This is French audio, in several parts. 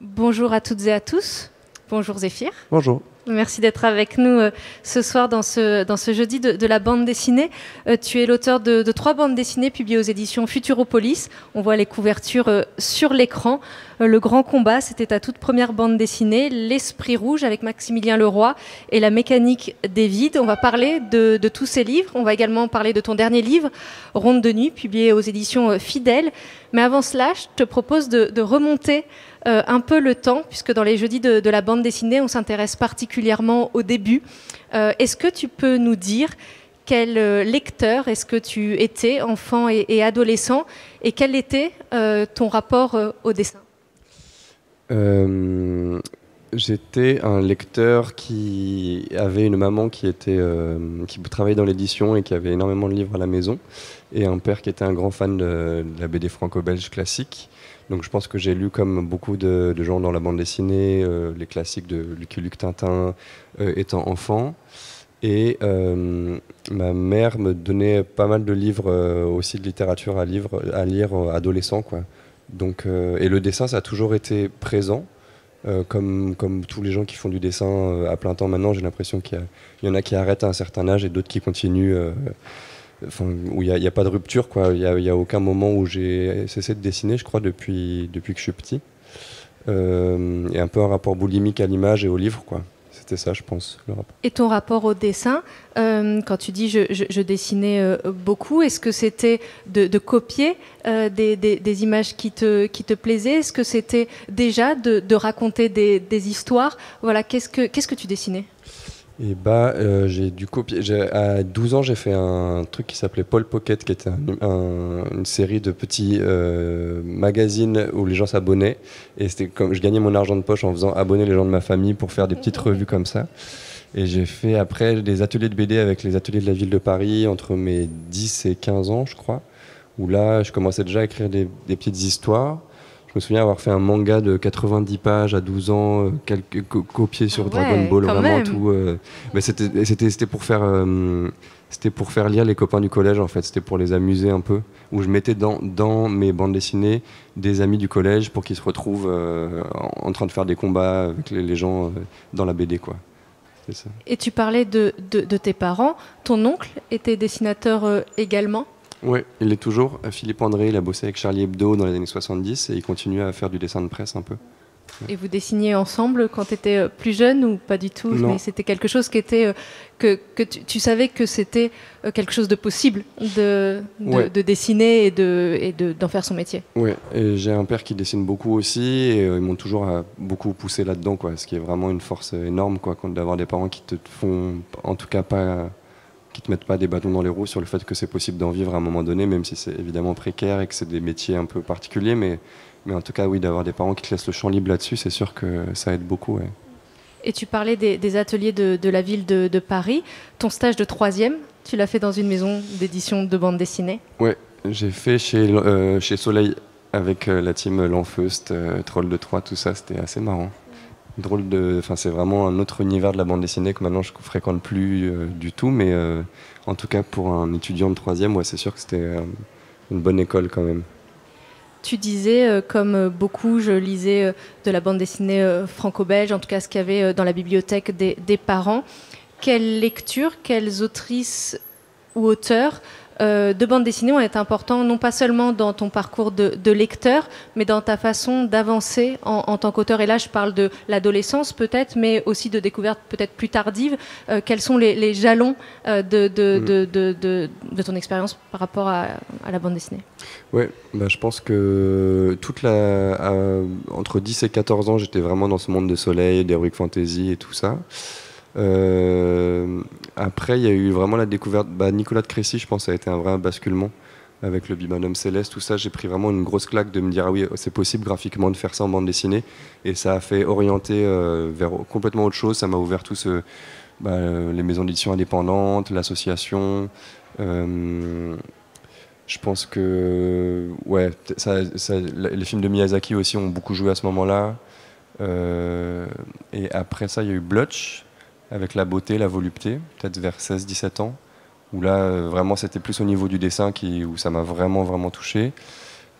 Bonjour à toutes et à tous. Bonjour Zéphyr. Bonjour. Merci d'être avec nous euh, ce soir dans ce, dans ce jeudi de, la bande dessinée. Euh, tu es l'auteur de, trois bandes dessinées publiées aux éditions Futuropolis. On voit les couvertures euh, sur l'écran. le Grand Combat, c'était ta toute première bande dessinée. L'Esprit Rouge avec Maximilien Leroy et La Mécanique des Vides. On va parler de, tous ces livres. On va également parler de ton dernier livre, Ronde de nuit, publié aux éditions Fidèles. Mais avant cela, je te propose de remonter euh, un peu le temps, puisque dans les jeudis de, la bande dessinée, on s'intéresse particulièrement au début. Euh, est-ce que tu peux nous dire quel euh, lecteur est-ce que tu étais, enfant et, adolescent, et quel était ton rapport au dessin? J'étais un lecteur qui avait une maman qui, travaillait dans l'édition et qui avait énormément de livres à la maison, et un père qui était un grand fan de la BD franco-belge classique. Donc je pense que j'ai lu comme beaucoup de, gens dans la bande dessinée, euh, les classiques de Lucky Luke Tintin euh, étant enfant. Et euh, ma mère me donnait pas mal de livres aussi de littérature à, lire adolescent. Quoi. Donc, et le dessin, ça a toujours été présent. comme, comme tous les gens qui font du dessin à plein temps maintenant, j'ai l'impression qu'il y, en a qui arrêtent à un certain âge et d'autres qui continuent où il n'y a, pas de rupture. Il n'y a, aucun moment où j'ai cessé de dessiner, je crois, depuis, depuis que je suis petit. Euh, et un peu un rapport boulimique à l'image et au livre. Quoi. C'était ça, je pense. Le rapport. Et ton rapport au dessin, euh, quand tu dis je, dessinais euh, beaucoup, est-ce que c'était de, copier des, des, images qui te, qui te plaisaient? Est-ce que c'était déjà de, raconter des, histoires? Voilà, qu'est-ce que, qu'est-ce que tu dessinais? Et bah, euh, j'ai dû copier. À 12 ans, j'ai fait un truc qui s'appelait Paul Pocket, qui était une série de petits euh, magazines où les gens s'abonnaient. Et c'était comme je gagnais mon argent de poche en faisant abonner les gens de ma famille pour faire des petites revues comme ça. Et j'ai fait après des ateliers de BD avec les ateliers de la ville de Paris entre mes 10 et 15 ans, je crois. Où là, je commençais déjà à écrire des petites histoires. Je me souviens avoir fait un manga de 90 pages à 12 ans, euh, copiés sur Dragon Ball, vraiment tout. Euh, mais c'était pour faire. Euh, c'était pour faire lire les copains du collège en fait, c'était pour les amuser un peu, où je mettais dans, dans mes bandes dessinées des amis du collège pour qu'ils se retrouvent en train de faire des combats avec les, gens dans la BD quoi. Ça. Et tu parlais de, de, de, tes parents, ton oncle était dessinateur également? Oui, il est toujours. Philippe André, il a bossé avec Charlie Hebdo dans les années 70 et il continue à faire du dessin de presse un peu. Et vous dessiniez ensemble quand tu étais euh, plus jeune ou pas du tout? Mais c'était quelque chose qui était euh, que, que tu, savais que c'était euh, quelque chose de possible de, de, dessiner et de et d'en faire son métier. Oui, j'ai un père qui dessine beaucoup aussi et ils m'ont toujours beaucoup poussé là-dedans quoi, ce qui est vraiment une force énorme quoi, d'avoir des parents qui te font en tout cas pas qui te mettent pas des bâtons dans les roues sur le fait que c'est possible d'en vivre à un moment donné, même si c'est évidemment précaire et que c'est des métiers un peu particuliers. Mais, mais en tout cas, oui, d'avoir des parents qui te laissent le champ libre là-dessus, c'est sûr que ça aide beaucoup. Et tu parlais des, ateliers de, de, la ville de, Paris. Ton stage de troisième, tu l'as fait dans une maison d'édition de bande dessinée? Oui, j'ai fait chez, euh, chez Soleil avec euh, la team L'Enfeust, euh, Troll de Troyes, tout ça, c'était assez marrant drôle de. Enfin, c'est vraiment un autre univers de la bande dessinée que maintenant je fréquente plus euh, du tout, mais euh, en tout cas pour un étudiant de troisième, ouais, c'est sûr que c'était euh, une bonne école quand même. Tu disais, comme beaucoup, je lisais de la bande dessinée franco-belge, en tout cas ce qu'il y avait dans la bibliothèque des, parents. Quelle lecture, quelles autrices ou auteurs euh, de bande dessinée ont été importants non pas seulement dans ton parcours de, lecteur, mais dans ta façon d'avancer en, tant qu'auteur. Et là, je parle de l'adolescence peut-être, mais aussi de découvertes peut-être plus tardives. Euh, quels sont les, jalons euh, mm. de, ton expérience par rapport à, la bande dessinée? Oui, bah, je pense que toute la, entre 10 et 14 ans, j'étais vraiment dans ce monde de soleil, d'heroic fantasy et tout ça. Euh, après, il y a eu vraiment la découverte. Bah, Nicolas de Crécy, je pense, a été un vrai basculement avec le Bibanum Céleste, tout ça. J'ai pris vraiment une grosse claque de me dire ah oui, c'est possible graphiquement de faire ça en bande dessinée. Et ça a fait orienter euh, vers complètement autre chose. Ça m'a ouvert tout ce, bah, les maisons d'édition indépendantes, l'association. Euh, je pense que ouais, les films de Miyazaki aussi ont beaucoup joué à ce moment-là. et après ça, il y a eu Blutch, avec la beauté, la volupté, peut-être vers 16-17 ans, où là, euh, vraiment, c'était plus au niveau du dessin qui, où ça m'a vraiment, vraiment touché.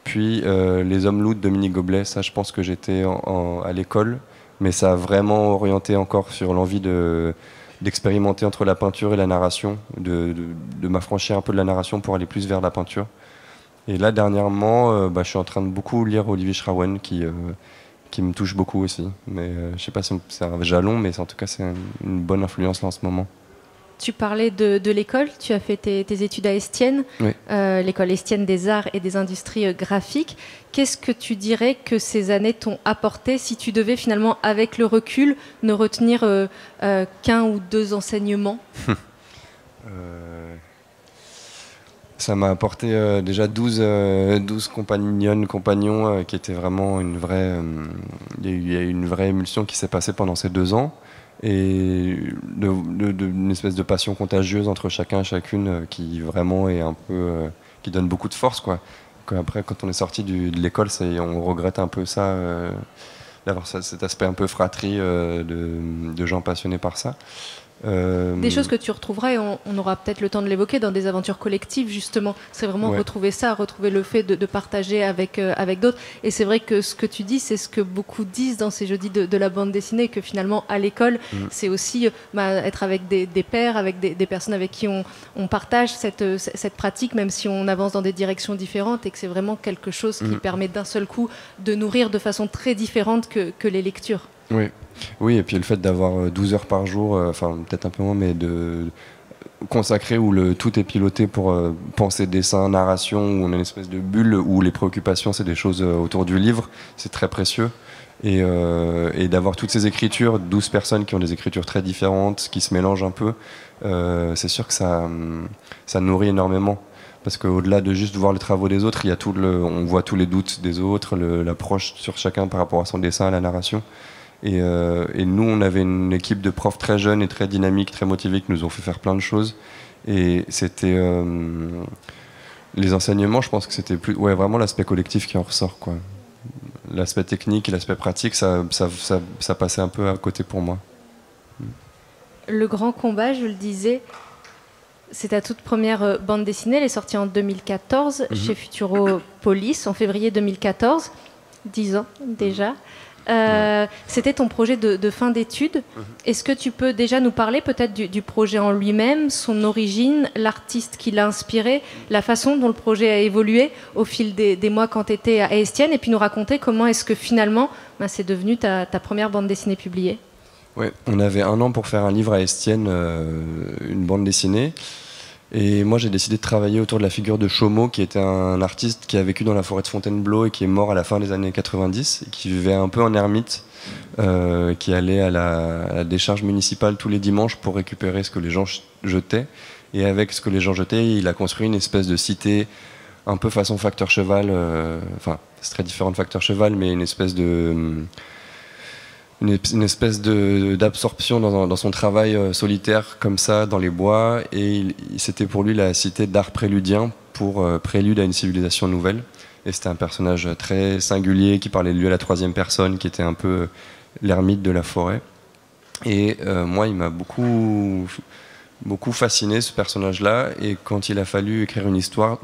Puis Les Hommes Loups de Dominique Goblet, ça je pense que j'étais à l'école, mais ça a vraiment orienté encore sur l'envie de d'expérimenter entre la peinture et la narration, de, de, m'affranchir un peu de la narration pour aller plus vers la peinture. Et là, dernièrement, bah, je suis en train de beaucoup lire Olivier Schrawen, qui, qui me touche beaucoup aussi. Mais euh, je sais pas si c'est un jalon, mais en tout cas, c'est une bonne influence là en ce moment. Tu parlais de, l'école, tu as fait tes, études à Estienne, euh, l'école Estienne des arts et des industries euh, graphiques. Qu'est-ce que tu dirais que ces années t'ont apporté si tu devais finalement, avec le recul, ne retenir qu'un ou deux enseignements? Ça m'a apporté euh, déjà 12, 12 euh, compagnons, euh, qui étaient vraiment une vraie. Il y, a eu une vraie émulsion qui s'est passée pendant ces deux ans. Et de, une espèce de passion contagieuse entre chacun et chacune qui vraiment est un peu. qui donne beaucoup de force, quoi. Après, quand on est sorti de l'école, on regrette un peu ça, d'avoir cet aspect un peu fratrie de, de gens passionnés par ça. Euh, des choses que tu retrouveras, et on, aura peut-être le temps de l'évoquer, dans des aventures collectives, justement. C'est vraiment retrouver ça, retrouver le fait de, partager avec, euh, avec d'autres. Et c'est vrai que ce que tu dis, c'est ce que beaucoup disent dans ces jeudis de, la bande dessinée, que finalement, à l'école, mm. c'est aussi euh, bah, être avec des, des pairs, avec des, personnes avec qui on, on partage cette, cette, pratique, même si on avance dans des directions différentes, et que c'est vraiment quelque chose qui mm. permet d'un seul coup de nourrir de façon très différente que, que les lectures. Oui. Oui, et puis le fait d'avoir 12 euh, heures par jour, euh, enfin peut-être un peu moins, mais de consacrer où le tout est piloté pour euh, penser dessin, narration, où on a une espèce de bulle où les préoccupations c'est des choses autour du livre, c'est très précieux. Et, d'avoir toutes ces écritures, 12 personnes qui ont des écritures très différentes, qui se mélangent un peu, c'est sûr que ça, ça nourrit énormément. Parce qu'au-delà de juste voir les travaux des autres, il y a tout le, on voit tous les doutes des autres, l'approche sur chacun par rapport à son dessin, à la narration. Euh, et, nous, on avait une équipe de profs très jeunes et très dynamiques, très motivés, qui nous ont fait faire plein de choses. Et c'était. Euh, les enseignements, je pense que c'était plus. Ouais, vraiment l'aspect collectif qui en ressort, quoi. L'aspect technique et l'aspect pratique, ça, ça, ça, passait un peu à côté pour moi. Le grand combat, je le disais, c'est ta toute première euh, bande dessinée. Elle est sortie en 2014 mhm. chez Futuropolis, en février 2014. 10 ans déjà. Euh, c'était ton projet de, fin d'études. Mhm. Est-ce que tu peux déjà nous parler peut-être du, projet en lui-même, son origine, l'artiste qui l'a inspiré, la façon dont le projet a évolué au fil des, mois quand tu étais à Estienne, et puis nous raconter comment est-ce que finalement ben, c'est devenu ta, première bande dessinée publiée? Ouais, on avait un an pour faire un livre à Estienne, euh, une bande dessinée. Et moi, j'ai décidé de travailler autour de la figure de Chomo, qui était un artiste qui a vécu dans la forêt de Fontainebleau et qui est mort à la fin des années 90, et qui vivait un peu en ermite, euh, qui allait à la, décharge municipale tous les dimanches pour récupérer ce que les gens jetaient. Et avec ce que les gens jetaient, il a construit une espèce de cité un peu façon facteur cheval, euh, enfin, c'est très différent de facteur cheval, mais une espèce de une, espèce d'absorption dans, dans, son travail euh, solitaire comme ça dans les bois. Et c'était pour lui la cité d'art préludien pour euh, prélude à une civilisation nouvelle. Et c'était un personnage très singulier qui parlait de lui à la troisième personne qui était un peu euh, l'ermite de la forêt. Et moi il m'a beaucoup beaucoup fasciné ce personnage là et quand il a fallu écrire une histoire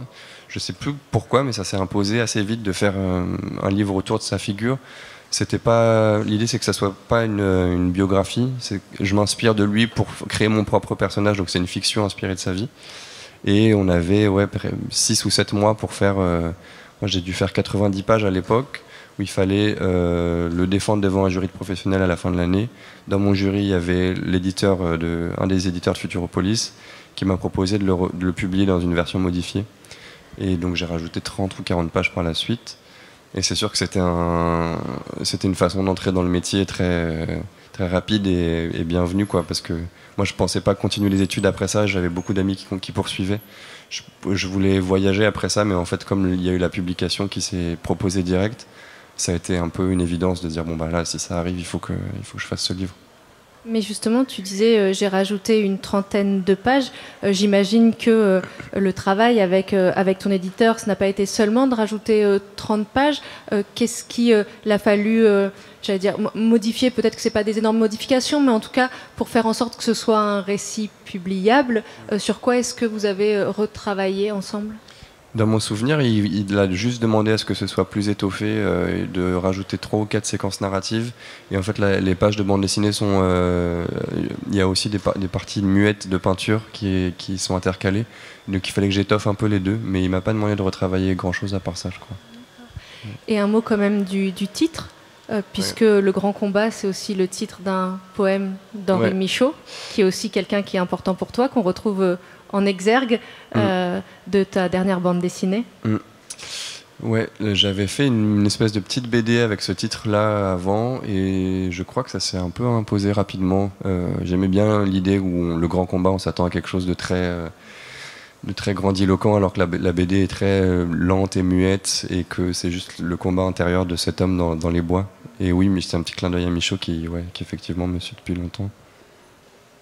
je sais plus pourquoi mais ça s'est imposé assez vite de faire un livre autour de sa figure c'était pas l'idée, c'est que ça soit pas une, biographie. Je m'inspire de lui pour créer mon propre personnage, donc c'est une fiction inspirée de sa vie. Et on avait ouais 6 ou 7 mois pour faire. Euh, moi, j'ai dû faire 90 pages à l'époque où il fallait euh, le défendre devant un jury de professionnels à la fin de l'année. Dans mon jury, il y avait l'éditeur euh, de, un des éditeurs de Futuropolis qui m'a proposé de le, de le, publier dans une version modifiée. Et donc j'ai rajouté 30 ou 40 pages par la suite. Et c'est sûr que c'était un, c'était une façon d'entrer dans le métier très, très rapide et, bienvenue, quoi, parce que moi je pensais pas continuer les études après ça. J'avais beaucoup d'amis qui, poursuivaient. Je, je, voulais voyager après ça, mais en fait, comme il y a eu la publication qui s'est proposée direct, ça a été un peu une évidence de dire bon bah là, si ça arrive, il faut que, il faut que je fasse ce livre. Mais justement, tu disais, euh, j'ai rajouté une trentaine de pages. Euh, j'imagine que euh, le travail avec, avec ton éditeur, ce n'a pas été seulement de rajouter 30 pages. Qu'est-ce qui l'a fallu, j'allais dire, modifier? Peut-être que ce pas des énormes modifications, mais en tout cas, pour faire en sorte que ce soit un récit publiable, sur quoi est-ce que vous avez retravaillé ensemble? Dans mon souvenir, il, a juste demandé à ce que ce soit plus étoffé euh, et de rajouter trois ou quatre séquences narratives. Et en fait, les pages de bande dessinée sont. Euh, il y a aussi des, parties muettes de peinture qui, qui, sont intercalées. Donc il fallait que j'étoffe un peu les deux, mais il m'a pas demandé de retravailler grand chose à part ça, je crois. Et un mot quand même du, titre, euh, puisque Le Grand Combat, c'est aussi le titre d'un poème d'Henri Michaud, qui est aussi quelqu'un qui est important pour toi, qu'on retrouve en exergue mm. euh, de ta dernière bande dessinée. Mm. Ouais, euh, j'avais fait une, espèce de petite BD avec ce titre-là avant et je crois que ça s'est un peu imposé rapidement. Euh, j'aimais bien l'idée où le grand combat, on s'attend à quelque chose de très, de très grandiloquent alors que la, BD est très lente et muette et que c'est juste le combat intérieur de cet homme dans, dans les bois. Et oui, mais c'est un petit clin d'œil à Michaud qui, ouais, qui effectivement me suit depuis longtemps.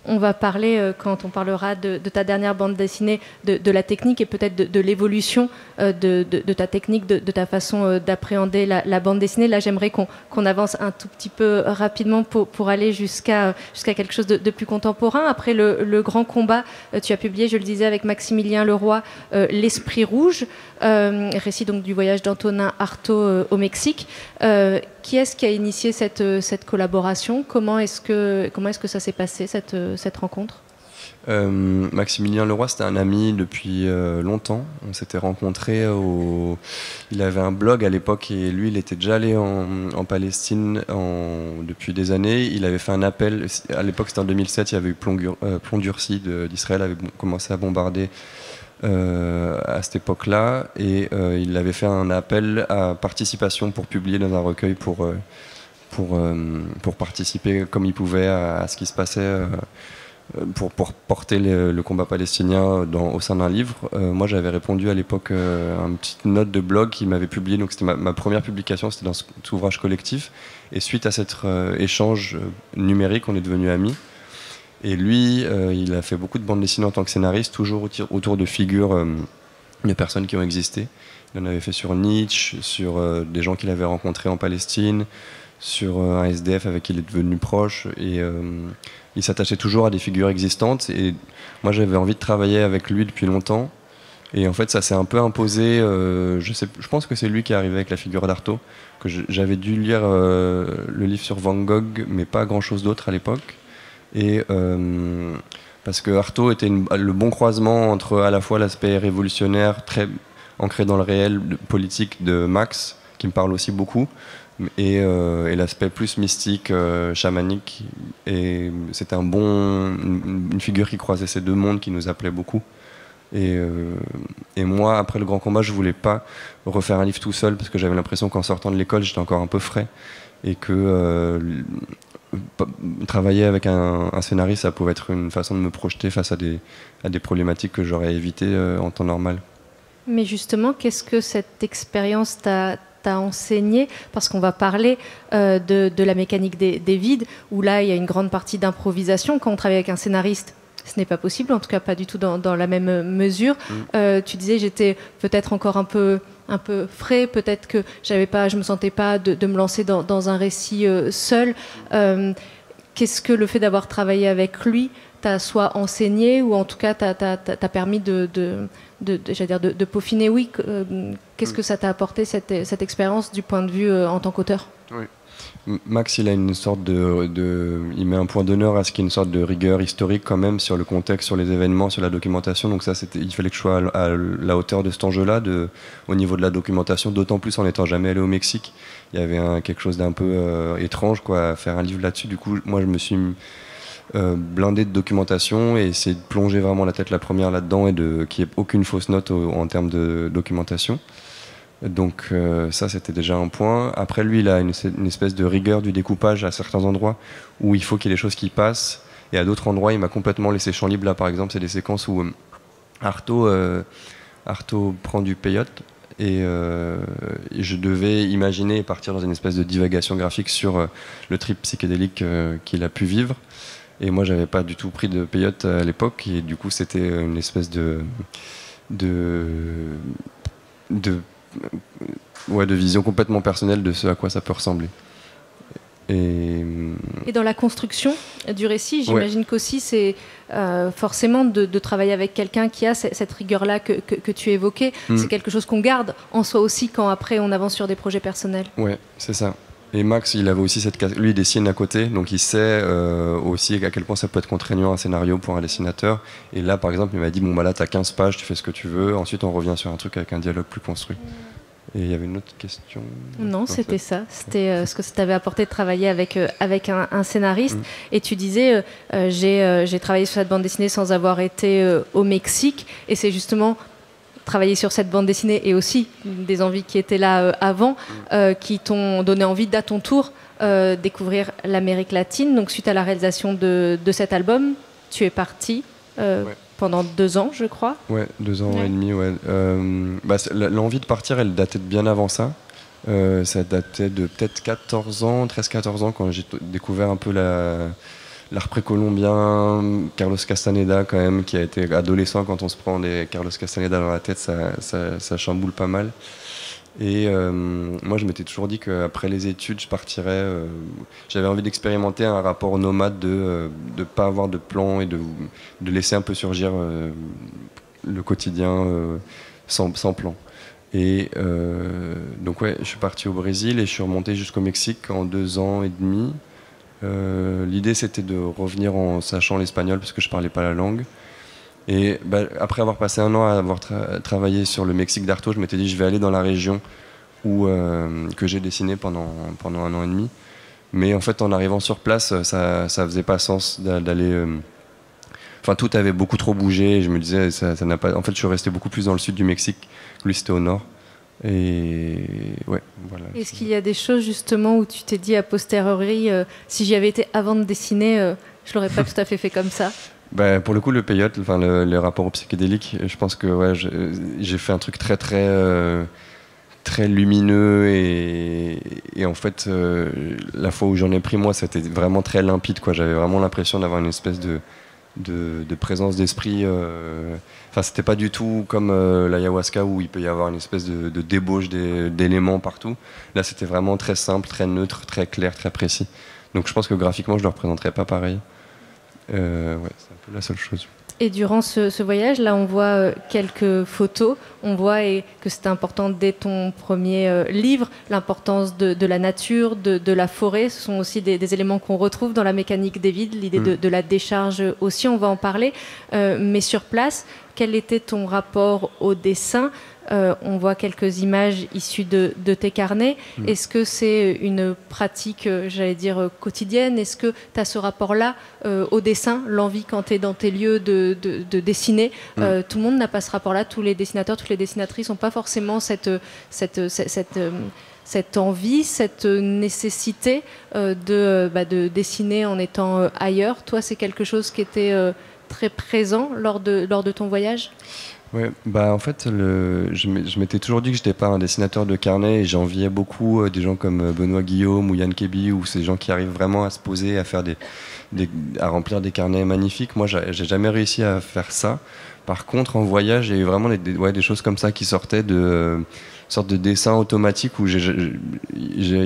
On va parler, euh, quand on parlera de, ta dernière bande dessinée, de, la technique et peut-être de, l'évolution euh, de, ta technique, de, ta façon euh, d'appréhender la, bande dessinée. Là, j'aimerais qu'on avance un tout petit peu rapidement pour, aller jusqu'à quelque chose de, plus contemporain. Après le, grand combat, tu as publié, je le disais, avec Maximilien Leroy, L'Esprit Rouge, récit donc du voyage d'Antonin Artaud au Mexique. Qui est-ce qui a initié cette, cette collaboration? Comment est-ce que, est que ça s'est passé, cette cette rencontre? Euh, Maximilien Leroy, c'était un ami depuis euh, longtemps. On s'était rencontrés. Il avait un blog à l'époque et lui, il était déjà allé en, Palestine depuis des années. Il avait fait un appel. À l'époque, c'était en 2007. Il y avait eu Plomb, euh, Durci d'Israël avait commencé à bombarder à cette époque-là et il avait fait un appel à participation pour publier dans un recueil pour pour, pour participer comme il pouvait à ce qui se passait euh, pour, pour, porter le, combat palestinien au sein d'un livre. Euh, moi, j'avais répondu à l'époque euh, à une petite note de blog qu'il m'avait publié. Donc, c'était ma, première publication, c'était dans cet ouvrage collectif. Et suite à cet échange numérique, on est devenus amis. Et lui, il a fait beaucoup de bandes dessinées en tant que scénariste, toujours autour de figures de personnes qui ont existé. Il en avait fait sur Nietzsche, sur des gens qu'il avait rencontrés en Palestine, sur un SDF avec qui il est devenu proche. Et il s'attachait toujours à des figures existantes. Et moi, j'avais envie de travailler avec lui depuis longtemps. Et en fait, ça s'est un peu imposé. Euh, je, pense que c'est lui qui est arrivé avec la figure d'Artaud. Que j'avais dû lire euh, le livre sur Van Gogh, mais pas grand-chose d'autre à l'époque. Et euh, parce que Artaud était le bon croisement entre à la fois l'aspect révolutionnaire, très ancré dans le réel politique de Max, qui me parle aussi beaucoup, euh, et, l'aspect plus mystique, euh, chamanique. Et c'était un bon, une, figure qui croisait ces deux mondes qui nous appelait beaucoup. Et, euh, et, moi, après le grand combat, je voulais pas refaire un livre tout seul parce que j'avais l'impression qu'en sortant de l'école, j'étais encore un peu frais et que travailler avec un, un, scénariste, ça pouvait être une façon de me projeter face à des, à des problématiques que j'aurais évitées en temps normal. Mais justement, qu'est-ce que cette expérience t'a enseigné, parce qu'on va parler euh, de, la mécanique des, vides, où là, il y a une grande partie d'improvisation. Quand on travaille avec un scénariste, ce n'est pas possible, en tout cas pas du tout dans, la même mesure. Mm. Euh, tu disais, j'étais peut-être encore un peu un peu frais, peut-être que j'avais pas, je me sentais pas de, me lancer dans, un récit euh, seul. Qu'est-ce que le fait d'avoir travaillé avec lui t'a soit enseigné ou en tout cas t'a permis de, de, dire de, peaufiner, oui. Euh, qu'est-ce que ça t'a apporté, cette, cette expérience, du point de vue euh, en tant qu'auteur? Oui. Max, il a une sorte de, il met un point d'honneur à ce qu'il y ait une sorte de rigueur historique quand même sur le contexte, sur les événements, sur la documentation. Donc ça, il fallait que je sois à, la hauteur de cet enjeu-là, au niveau de la documentation. D'autant plus en n'étant jamais allé au Mexique, il y avait quelque chose d'un peu euh, étrange, quoi, à faire un livre là-dessus. Du coup, moi, je me suis euh, blindé de documentation et essayer de plonger vraiment la tête la première là-dedans et de qu'il n'y ait aucune fausse note en termes de documentation. Donc euh, ça, c'était déjà un point. Après, lui, il a une, espèce de rigueur du découpage à certains endroits où il faut qu'il y ait des choses qui passent. Et à d'autres endroits, il m'a complètement laissé champ libre. Là, par exemple, c'est des séquences où euh, Artaud, Artaud prend du peyote et, je devais imaginer partir dans une espèce de divagation graphique sur le trip psychédélique qu'il a pu vivre. Et moi, j'avais pas du tout pris de peyote à l'époque, et du coup, c'était une espèce de, de, ouais, de vision complètement personnelle de ce à quoi ça peut ressembler. Et, et dans la construction du récit, j'imagine qu'aussi c'est forcément de, travailler avec quelqu'un qui a cette, rigueur-là que, que, tu évoquais. Mm. C'est quelque chose qu'on garde en soi aussi quand après on avance sur des projets personnels. Ouais, c'est ça. Et Max, il avait aussi cette lui il dessine à côté, donc il sait euh, aussi à quel point ça peut être contraignant un scénario pour un dessinateur. Et là, par exemple, il m'a dit bon bah là t'as 15 pages, tu fais ce que tu veux. Ensuite, on revient sur un truc avec un dialogue plus construit. Et il y avait une autre question. Non, c'était ça. C'était euh, ce que ça t'avait apporté de travailler avec, euh, avec un, scénariste. Mm. Et tu disais, j'ai travaillé sur cette bande dessinée sans avoir été au Mexique. Et c'est justement travailler sur cette bande dessinée et aussi des envies qui étaient là euh, avant, mm. euh, qui t'ont donné envie d'à ton tour euh, découvrir l'Amérique latine. Donc suite à la réalisation de, cet album, tu es parti pendant deux ans, je crois. Ouais, deux ans et demi. Ouais. Bah, l'envie de partir, elle datait de bien avant ça. ça datait de peut-être 14 ans, 13-14 ans, quand j'ai découvert un peu la l'art précolombien, Carlos Castaneda quand même, qui a été adolescent quand on se prend des Carlos Castaneda dans la tête, ça, chamboule pas mal. Et euh, moi, je m'étais toujours dit qu'après les études, je partirais. Euh, j'avais envie d'expérimenter un rapport nomade, de ne euh, pas avoir de plan et de, laisser un peu surgir le quotidien sans, sans, plan. Et donc, ouais, je suis parti au Brésil et je suis remonté jusqu'au Mexique en deux ans et demi. Euh, l'idée, c'était de revenir en sachant l'espagnol parce que je parlais pas la langue. Et bah, après avoir passé un an à avoir travaillé sur le Mexique d'Arto, je m'étais dit je vais aller dans la région où, euh, que j'ai dessiné pendant, pendant un an et demi. Mais en fait, en arrivant sur place, ça, ça faisait pas sens d'aller. Euh, enfin, tout avait beaucoup trop bougé. je me disais, ça n'a pas. En fait, je suis resté beaucoup plus dans le sud du Mexique. Lui, c'était au nord. Et ouais, voilà. Est-ce qu'il y a des choses justement où tu t'es dit a posteriori, euh, si j'y avais été avant de dessiner, euh, je l'aurais pas tout à fait fait comme ça? Ben, pour le coup, le peyote, enfin le, les rapports psychédéliques, je pense que ouais, j'ai fait un truc très très euh, très lumineux et, et en fait, la fois où j'en ai pris moi, c'était vraiment très limpide. Quoi, j'avais vraiment l'impression d'avoir une espèce de de, présence d'esprit. Euh, enfin, c'était pas du tout comme euh, l'ayahuasca où il peut y avoir une espèce de, débauche d'éléments partout. Là, c'était vraiment très simple, très neutre, très clair, très précis. Donc, je pense que graphiquement, je le représenterais pas pareil. Euh, ouais, c'est un peu la seule chose. Et durant ce, voyage, là, on voit euh, quelques photos. On voit que c'est important dès ton premier euh, livre, l'importance de, la nature, de, la forêt. Ce sont aussi des, éléments qu'on retrouve dans la mécanique des vides, l'idée de, mm. la décharge aussi, on va en parler. Euh, mais sur place, quel était ton rapport au dessin? Euh, on voit quelques images issues de, tes carnets. Hmm. Est-ce que c'est une pratique, euh, j'allais dire, euh, quotidienne? Est-ce que tu as ce rapport-là au dessin, l'envie quand tu es dans tes lieux de, dessiner? Hmm. Tout le monde n'a pas ce rapport-là. Tous les dessinateurs, toutes les dessinatrices n'ont pas forcément cette, cette, envie, cette nécessité de, bah, de dessiner en étant ailleurs. Toi, c'est quelque chose qui était très présent lors de, lors de ton voyage? Ouais, bah en fait, je m'étais toujours dit que j'étais pas un dessinateur de carnet et j'enviais beaucoup euh, des gens comme euh, Benoît Guillaume ou Yann Kebi ou ces gens qui arrivent vraiment à se poser, à faire des, à remplir des carnets magnifiques. Moi, j'ai jamais réussi à faire ça. Par contre, en voyage, il y a eu vraiment des, des choses comme ça qui sortaient de sorte de dessin automatique où il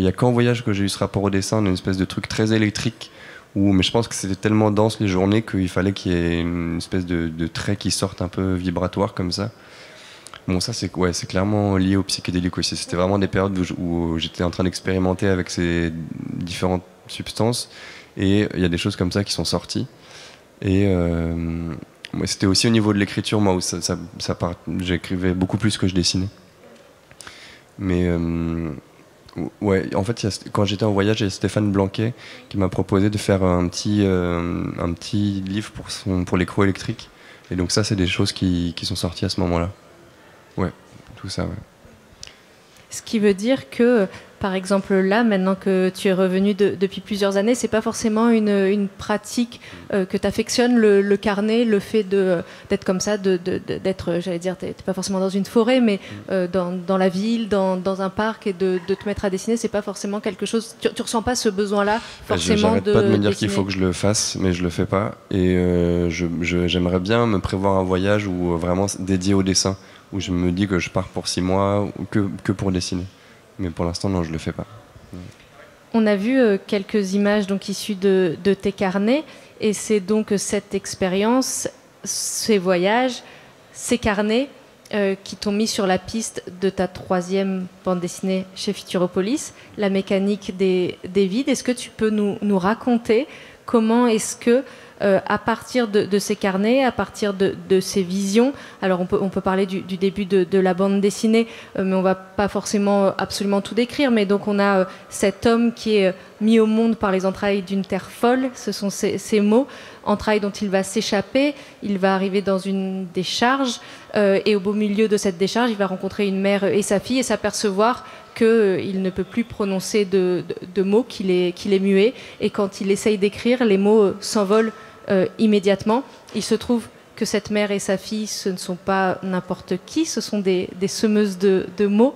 y a qu'en voyage que j'ai eu ce rapport au dessin, une espèce de truc très électrique mais je pense que c'était tellement dense les journées qu'il fallait qu'il y ait une espèce de, trait qui sorte un peu vibratoire comme ça. Bon, ça, c'est ouais, clairement lié au psychédélique aussi. C'était vraiment des périodes où, j'étais en train d'expérimenter avec ces différentes substances. Et il y a des choses comme ça qui sont sorties. Et euh, c'était aussi au niveau de l'écriture, moi, où j'écrivais beaucoup plus que je dessinais. Mais euh, Ouais, en fait, quand j'étais en voyage, il y a Stéphane Blanquet qui m'a proposé de faire un petit, euh, un petit livre pour, son, pour l'écrou électrique. Et donc ça, c'est des choses qui, qui, sont sorties à ce moment-là. Ouais, tout ça, ouais. Ce qui veut dire que par exemple, là, maintenant que tu es revenu depuis plusieurs années, c'est pas forcément une, pratique euh, que tu affectionnes, le, carnet, le fait d'être comme ça, d'être, j'allais dire, tu n'es pas forcément dans une forêt, mais euh, dans, la ville, dans, un parc, et de, te mettre à dessiner, c'est pas forcément quelque chose. Tu, ne ressens pas ce besoin-là, bah, forcément. Je de pas de me dire qu'il faut que je le fasse, mais je le fais pas. Et euh, j'aimerais bien me prévoir un voyage où vraiment dédié au dessin, où je me dis que je pars pour six mois, que, que pour dessiner. Mais pour l'instant, non, je le fais pas. On a vu quelques images donc issues de, tes carnets, et c'est donc cette expérience, ces voyages, ces carnets euh, qui t'ont mis sur la piste de ta troisième bande dessinée chez Futuropolis, La mécanique des, des vides. Est-ce que tu peux nous, nous raconter comment est-ce que euh, à partir de, ces carnets, à partir de, ces visions. Alors on peut, parler du, début de, la bande dessinée, euh, mais on va pas forcément absolument tout décrire. Mais donc on a cet homme qui est mis au monde par les entrailles d'une terre folle, ce sont ces, mots, entrailles dont il va s'échapper, il va arriver dans une décharge, euh, et au beau milieu de cette décharge, il va rencontrer une mère et sa fille et s'apercevoir qu'il euh, ne peut plus prononcer de, mots, qu'il est, muet, et quand il essaye d'écrire, les mots euh, immédiatement. Il se trouve que cette mère et sa fille, ce ne sont pas n'importe qui, ce sont des, semeuses de mots.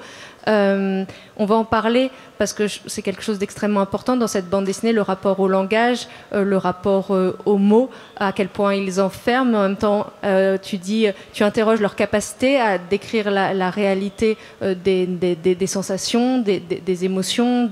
Euh, on va en parler parce que c'est quelque chose d'extrêmement important dans cette bande dessinée, le rapport au langage, euh, le rapport euh, aux mots, à quel point ils enferment. En même temps, tu dis, tu interroges leur capacité à décrire la, réalité des, sensations, des, émotions,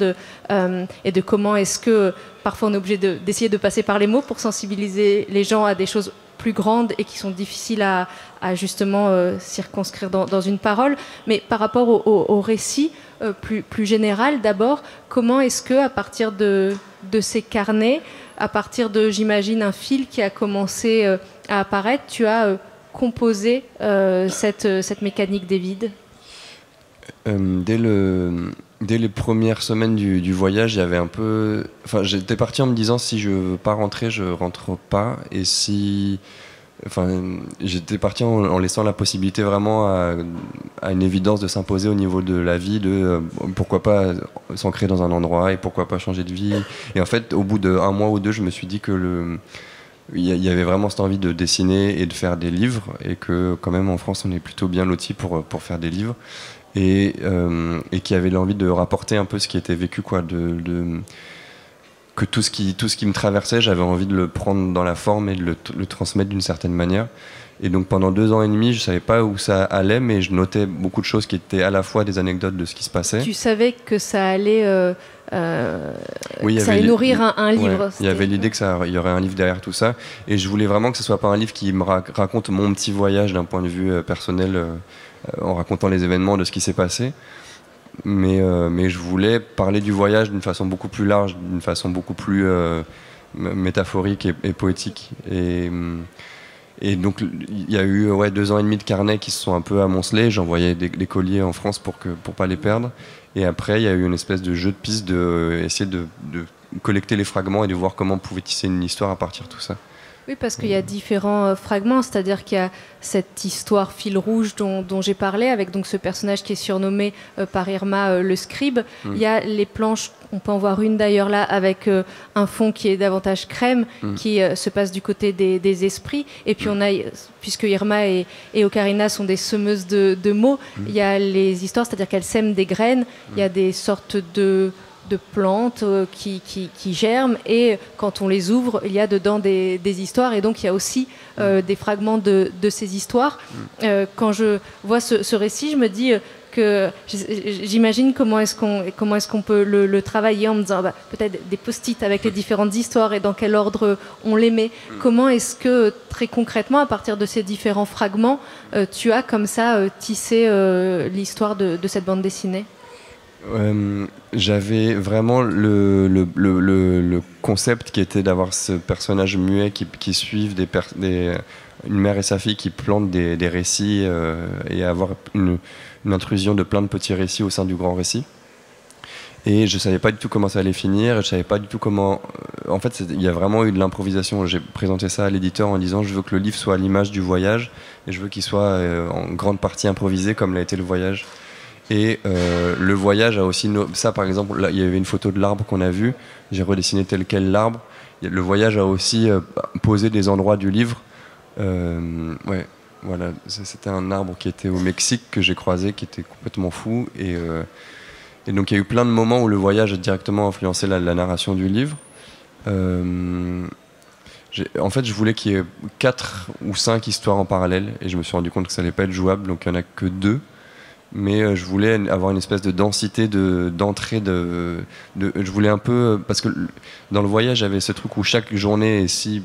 et de comment est-ce que parfois on est obligé d'essayer de passer par les mots pour sensibiliser les gens à des choses plus grandes et qui sont difficiles à, justement euh, circonscrire dans, une parole. Mais par rapport au, récit euh, plus, plus général, d'abord, comment est-ce que, à partir de, de, ces carnets, à partir de, j'imagine, un fil qui a commencé euh, à apparaître, tu as composé cette, cette mécanique des vides? Dès le dès les premières semaines du, du voyage, il y avait un peu. Enfin, j'étais parti en me disant si je veux pas rentrer, je rentre pas. Et si. Enfin, j'étais parti en, laissant la possibilité vraiment à, une évidence de s'imposer au niveau de la vie, de euh, pourquoi pas s'ancrer dans un endroit et pourquoi pas changer de vie. Et en fait, au bout d'un mois ou deux, je me suis dit que il y avait vraiment cette envie de dessiner et de faire des livres et que quand même en France on est plutôt bien loti pour, pour faire des livres et, euh, et qui avait l'envie de rapporter un peu ce qui était vécu, quoi, de que tout ce qui tout ce qui me traversait, j'avais envie de le prendre dans la forme et de le, le transmettre d'une certaine manière. Et donc pendant deux ans et demi, je savais pas où ça allait, mais je notais beaucoup de choses qui étaient à la fois des anecdotes de ce qui se passait. Tu savais que ça allait, euh, euh, ça allait nourrir un, livre. il y avait l'idée que ça, il y aurait un livre derrière tout ça, et je voulais vraiment que ce soit pas un livre qui me raconte mon petit voyage d'un point de vue euh, personnel. Euh, en racontant les événements de ce qui s'est passé. Mais, euh, mais je voulais parler du voyage d'une façon beaucoup plus large, d'une façon beaucoup plus euh, métaphorique et, poétique. Et, et donc il y a eu deux ans et demi de carnet qui se sont un peu amoncelés. J'envoyais des, colliers en France pour ne pas les perdre. Et après, il y a eu une espèce de jeu de piste de essayer de, de collecter les fragments et de voir comment on pouvait tisser une histoire à partir de tout ça. Oui, parce qu'il y a différents euh, fragments, c'est-à-dire qu'il y a cette histoire fil rouge dont, j'ai parlé, avec donc ce personnage qui est surnommé euh, par Irma euh, le scribe. Mm. Il y a les planches, on peut en voir une d'ailleurs là, avec un fond qui est davantage crème, mm. qui se passe du côté des, esprits. Et puis mm. on a, puisque Irma et, Ocarina sont des semeuses de, de mots, il y a les histoires, c'est-à-dire qu'elles sèment des graines, il y a des sortes de de plantes euh, qui, qui, germent et quand on les ouvre, il y a dedans des, histoires et donc il y a aussi euh, mm. des fragments de, ces histoires. Mm. Euh, quand je vois ce, récit, je me dis que j'imagine comment est-ce qu'on comment est-ce qu'on peut le, travailler en me disant bah, peut-être des post-it avec les différentes histoires et dans quel ordre on les met. Mm. Comment est-ce que très concrètement, à partir de ces différents fragments, tu as comme ça tissé l'histoire de cette bande dessinée? Euh, j'avais vraiment le, concept qui était d'avoir ce personnage muet qui, qui suivent une mère et sa fille qui plantent des, récits euh, et avoir une, intrusion de plein de petits récits au sein du grand récit. Et je savais pas du tout comment ça allait finir, je savais pas du tout comment. Euh, en fait, il y a vraiment eu de l'improvisation. J'ai présenté ça à l'éditeur en disant je veux que le livre soit l'image du voyage et je veux qu'il soit en grande partie improvisé comme l'a été le voyage. Et euh, le voyage a aussi. Ça, par exemple, il y avait une photo de l'arbre qu'on a vu. J'ai redessiné tel quel l'arbre. Le voyage a aussi euh, posé des endroits du livre. Euh, ouais, voilà. C'était un arbre qui était au Mexique que j'ai croisé, qui était complètement fou. Et, et, donc, il y a eu plein de moments où le voyage a directement influencé la, narration du livre. en fait, je voulais qu'il y ait quatre ou cinq histoires en parallèle, et je me suis rendu compte que ça n'allait pas être jouable, donc il n'y en a que deux. Mais je voulais avoir une espèce de densité d'entrée de, je voulais un peu parce que dans le voyage j'avais ce truc où chaque journée si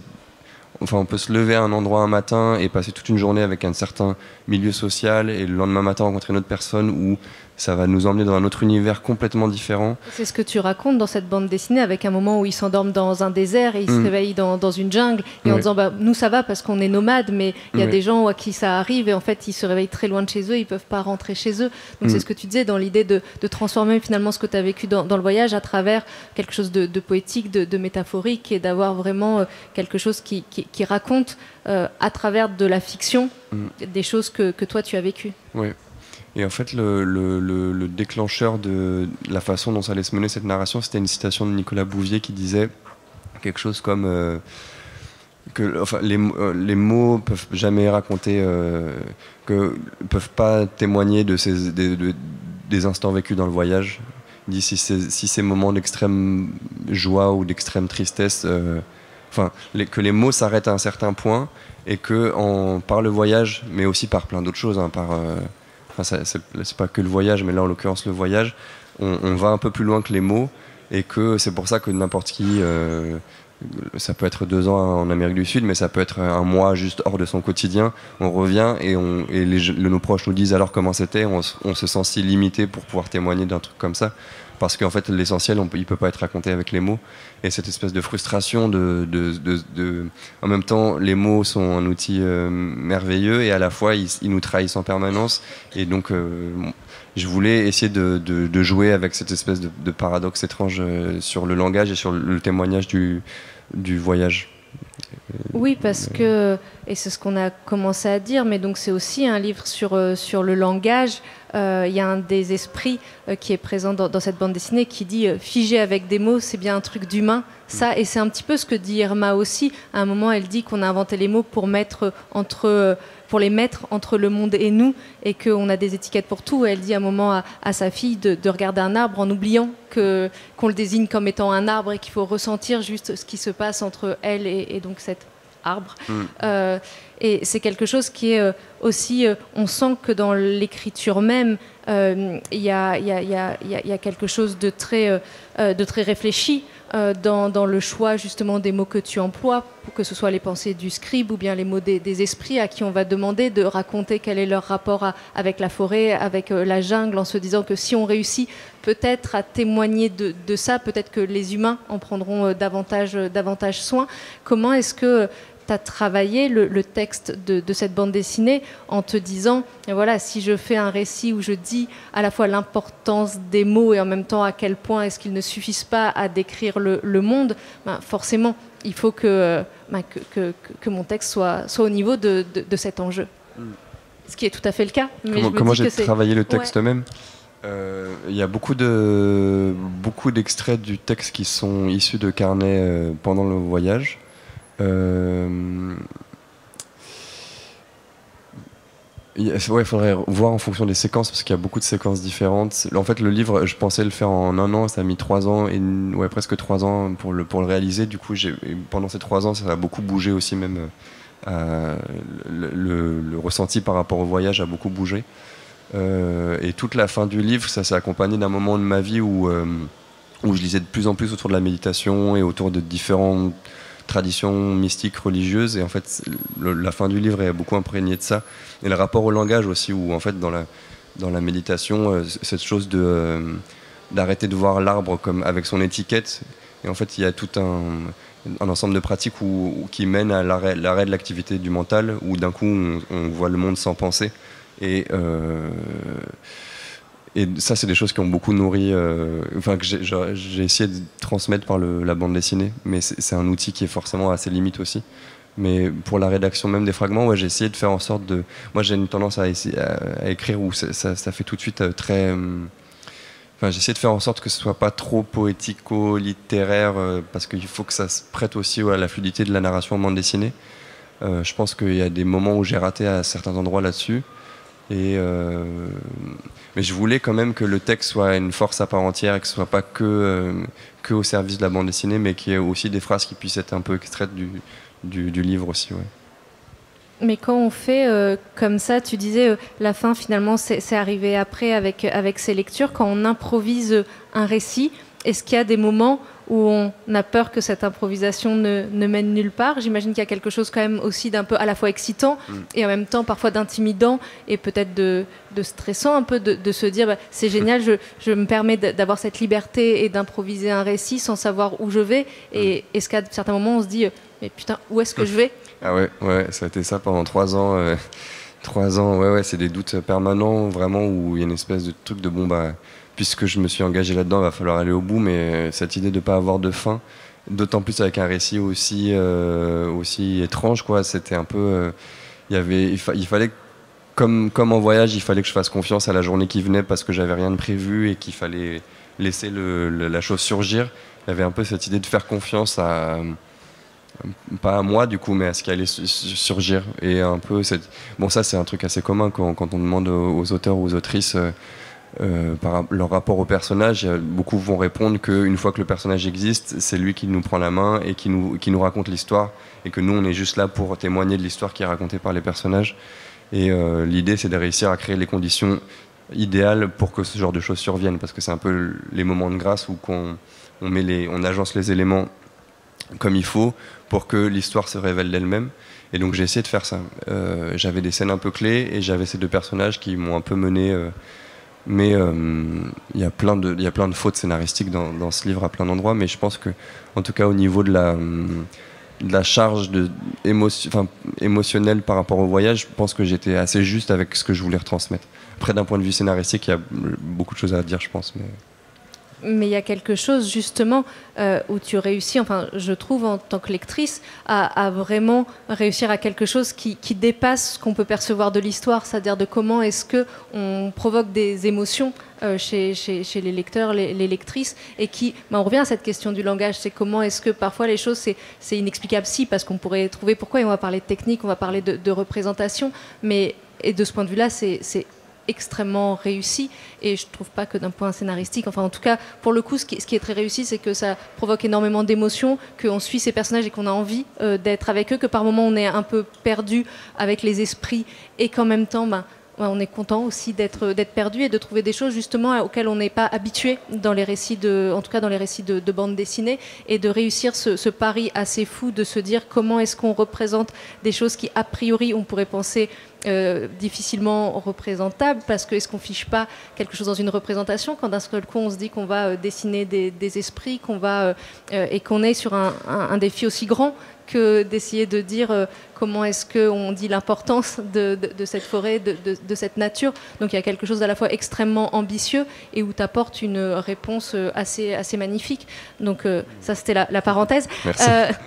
enfin on peut se lever à un endroit un matin et passer toute une journée avec un certain milieu social et le lendemain matin rencontrer une autre personne ou ça va nous emmener dans un autre univers complètement différent. C'est ce que tu racontes dans cette bande dessinée, avec un moment où ils s'endorment dans un désert et ils se mm. réveillent dans, dans, une jungle, et en disant bah, nous ça va parce qu'on est nomades, mais il y a des gens à qui ça arrive, et en fait ils se réveillent très loin de chez eux, ils peuvent pas rentrer chez eux. Donc c'est mm. ce que tu disais dans l'idée de, de, transformer finalement ce que tu as vécu dans, dans, le voyage à travers quelque chose de, de poétique, de, métaphorique, et d'avoir vraiment euh, quelque chose qui, qui, raconte euh, à travers de la fiction mm. des choses que, que toi tu as vécues. Oui. Et en fait, le, déclencheur de la façon dont ça allait se mener cette narration, c'était une citation de Nicolas Bouvier qui disait quelque chose comme euh, que les, euh, les, mots peuvent jamais raconter, euh, peuvent pas témoigner de ces, des, instants vécus dans le voyage. Il dit si, ces moments d'extrême joie ou d'extrême tristesse, enfin, que les mots s'arrêtent à un certain point et que par le voyage, mais aussi par plein d'autres choses, hein, par enfin, c'est pas que le voyage, mais là en l'occurrence le voyage, on, va un peu plus loin que les mots et que c'est pour ça que n'importe qui, euh, ça peut être deux ans en Amérique du Sud, mais ça peut être un mois juste hors de son quotidien. On revient et, nos proches nous disent alors comment c'était, on, se sent si limité pour pouvoir témoigner d'un truc comme ça parce qu'en fait l'essentiel il il peut pas être raconté avec les mots et cette espèce de frustration en même temps les mots sont un outil euh, merveilleux et à la fois ils, nous trahissent en permanence et donc euh, je voulais essayer de, jouer avec cette espèce de, paradoxe étrange euh, sur le langage et sur le témoignage du, voyage. Oui, parce que, et c'est ce qu'on a commencé à dire, mais donc c'est aussi un livre sur le langage. Euh, il y a un des esprits euh, qui est présent dans, cette bande dessinée qui dit euh, figé avec des mots, c'est bien un truc d'humain. Ça, et c'est un petit peu ce que dit Irma aussi. À un moment, elle dit qu'on a inventé les mots pour mettre entre pour les mettre entre le monde et nous, et qu'on a des étiquettes pour tout. Elle dit à un moment à, sa fille de, regarder un arbre en oubliant que qu'on le désigne comme étant un arbre et qu'il faut ressentir juste ce qui se passe entre elle et, et donc cette arbre. Mm. Euh, et c'est quelque chose qui est euh, aussi, euh, on sent que dans l'écriture même, il y, a, quelque chose de très, de très réfléchi. Dans, le choix justement des mots que tu emploies, que ce soit les pensées du scribe ou bien les mots des, esprits à qui on va demander de raconter quel est leur rapport avec la forêt, avec la jungle, en se disant que si on réussit peut-être à témoigner de, de ça, peut-être que les humains en prendront davantage, davantage soin. Comment est-ce que tu as travaillé le, texte de, cette bande dessinée en te disant, voilà, si je fais un récit où je dis à la fois l'importance des mots et en même temps à quel point est-ce qu'ils ne suffisent pas à décrire le, monde, ben forcément, il faut ben, que, que, que, mon texte soit, soit au niveau de, de, cet enjeu. Mm. Ce qui est tout à fait le cas. Mais comment, j'ai travaillé le texte même euh, il y a beaucoup de beaucoup d'extraits du texte qui sont issus de carnets euh, pendant le voyage. Euh, il faudrait voir en fonction des séquences parce qu'il y a beaucoup de séquences différentes. En fait, le livre, je pensais le faire en un an, ça a mis trois ans ouais, presque trois ans pour le pour le réaliser. Du coup, pendant ces trois ans, ça a beaucoup bougé aussi, même euh, le, ressenti par rapport au voyage a beaucoup bougé. Euh, et toute la fin du livre, ça s'est accompagné d'un moment de ma vie où où je lisais de plus en plus autour de la méditation et autour de différents tradition mystique religieuse et en fait la fin du livre est beaucoup imprégnée de ça. Et le rapport au langage aussi où en fait dans la dans la méditation euh, cette chose de euh, d'arrêter de voir l'arbre comme avec son étiquette et en fait il y a tout un, ensemble de pratiques où, qui mènent à l'arrêt de l'activité du mental où d'un coup on, voit le monde sans penser et euh, et ça, c'est des choses qui ont beaucoup nourri, euh, enfin que j'ai essayé de transmettre par la bande dessinée, mais c'est un outil qui est forcément à ses limites aussi. Mais pour la rédaction même des fragments, ouais, j'ai essayé de faire en sorte de. Moi, j'ai une tendance à, écrire où ça, fait tout de suite euh, très. Euh, enfin, j'ai essayé de faire en sorte que ce soit pas trop poético-littéraire, parce qu'il faut que ça se prête aussi à la fluidité de la narration en bande dessinée. je pense qu'il y a des moments où j'ai raté à certains endroits là-dessus. Euh, mais je voulais quand même que le texte soit une force à part entière et que ce soit pas que, euh, que au service de la bande dessinée, mais qu'il y ait aussi des phrases qui puissent être un peu extraites du, du, livre aussi. Mais quand on fait euh, comme ça, tu disais la fin finalement c'est arrivé après avec, avec ces lectures, quand on improvise un récit, est-ce qu'il y a des moments où on a peur que cette improvisation ne, ne mène nulle part J'imagine qu'il y a quelque chose quand même aussi d'un peu à la fois excitant mm. et en même temps parfois d'intimidant et peut-être de, de, stressant un peu de, de se dire bah, c'est génial, je, je, me permets d'avoir cette liberté et d'improviser un récit sans savoir où je vais. Et mm. est-ce qu'à certains moments on se dit mais putain où est-ce que je vais? Ah ouais, ouais, ça a été ça pendant trois ans. Euh, trois ans, ouais, ouais, c'est des doutes permanents, vraiment, où il y a une espèce de truc de bon, bah, puisque je me suis engagé là-dedans, il va falloir aller au bout, mais cette idée de ne pas avoir de fin, d'autant plus avec un récit aussi, euh, aussi étrange, quoi, c'était un peu. Euh, y avait, il, fallait comme, comme en voyage, il fallait que je fasse confiance à la journée qui venait parce que j'avais rien de prévu et qu'il fallait laisser la chose surgir. Il y avait un peu cette idée de faire confiance à, pas à moi du coup, mais à ce qui allait surgir. Et un peu, cette... bon, ça c'est un truc assez commun quand, quand on demande aux, auteurs ou aux autrices euh, euh, par leur rapport au personnage. Beaucoup vont répondre qu'une fois que le personnage existe, c'est lui qui nous prend la main et qui nous, qui nous raconte l'histoire, et que nous on est juste là pour témoigner de l'histoire qui est racontée par les personnages. Et euh, l'idée c'est de réussir à créer les conditions idéales pour que ce genre de choses surviennent, parce que c'est un peu les moments de grâce où on, on, met les, on agence les éléments comme il faut pour que l'histoire se révèle d'elle-même. Et donc j'ai essayé de faire ça. Euh, j'avais des scènes un peu clés et j'avais ces deux personnages qui m'ont un peu mené. Mais euh, il y, a plein de, y a plein de fautes scénaristiques dans, dans ce livre à plein d'endroits. Mais je pense que, en tout cas au niveau de la, de la charge de émotion, émotionnelle par rapport au voyage, je pense que j'étais assez juste avec ce que je voulais retransmettre. Après, d'un point de vue scénaristique, il y a beaucoup de choses à dire, je pense. Mais il y a quelque chose justement euh, où tu réussis, enfin je trouve en tant que lectrice, à, vraiment réussir à quelque chose qui, dépasse ce qu'on peut percevoir de l'histoire, c'est-à-dire de comment est-ce que on provoque des émotions euh, chez, les lecteurs, les, lectrices, et qui, ben, on revient à cette question du langage, c'est comment est-ce que parfois les choses, c'est inexplicable, si, parce qu'on pourrait trouver pourquoi, et on va parler de technique, on va parler de, de représentation, mais et de ce point de vue-là, c'est extrêmement réussi et je trouve pas que d'un point scénaristique, enfin en tout cas pour le coup ce qui, est très réussi c'est que ça provoque énormément d'émotions, qu'on suit ces personnages et qu'on a envie euh, d'être avec eux, que par moments on est un peu perdu avec les esprits et qu'en même temps ben, on est content aussi d'être d'être perdu et de trouver des choses justement auxquelles on n'est pas habitué dans les récits de, en tout cas dans les récits de, bande dessinée, et de réussir ce, pari assez fou de se dire comment est-ce qu'on représente des choses qui a priori on pourrait penser euh, difficilement représentables parce que est-ce qu'on fiche pas quelque chose dans une représentation quand d'un seul coup on se dit qu'on va euh, dessiner des, esprits euh, et qu'on est sur un défi aussi grand que d'essayer de dire euh, comment est-ce qu'on dit l'importance de, cette forêt, de, cette nature. Donc il y a quelque chose à la fois extrêmement ambitieux et où tu apportes une réponse euh, assez, assez magnifique. Donc euh, ça c'était la, parenthèse.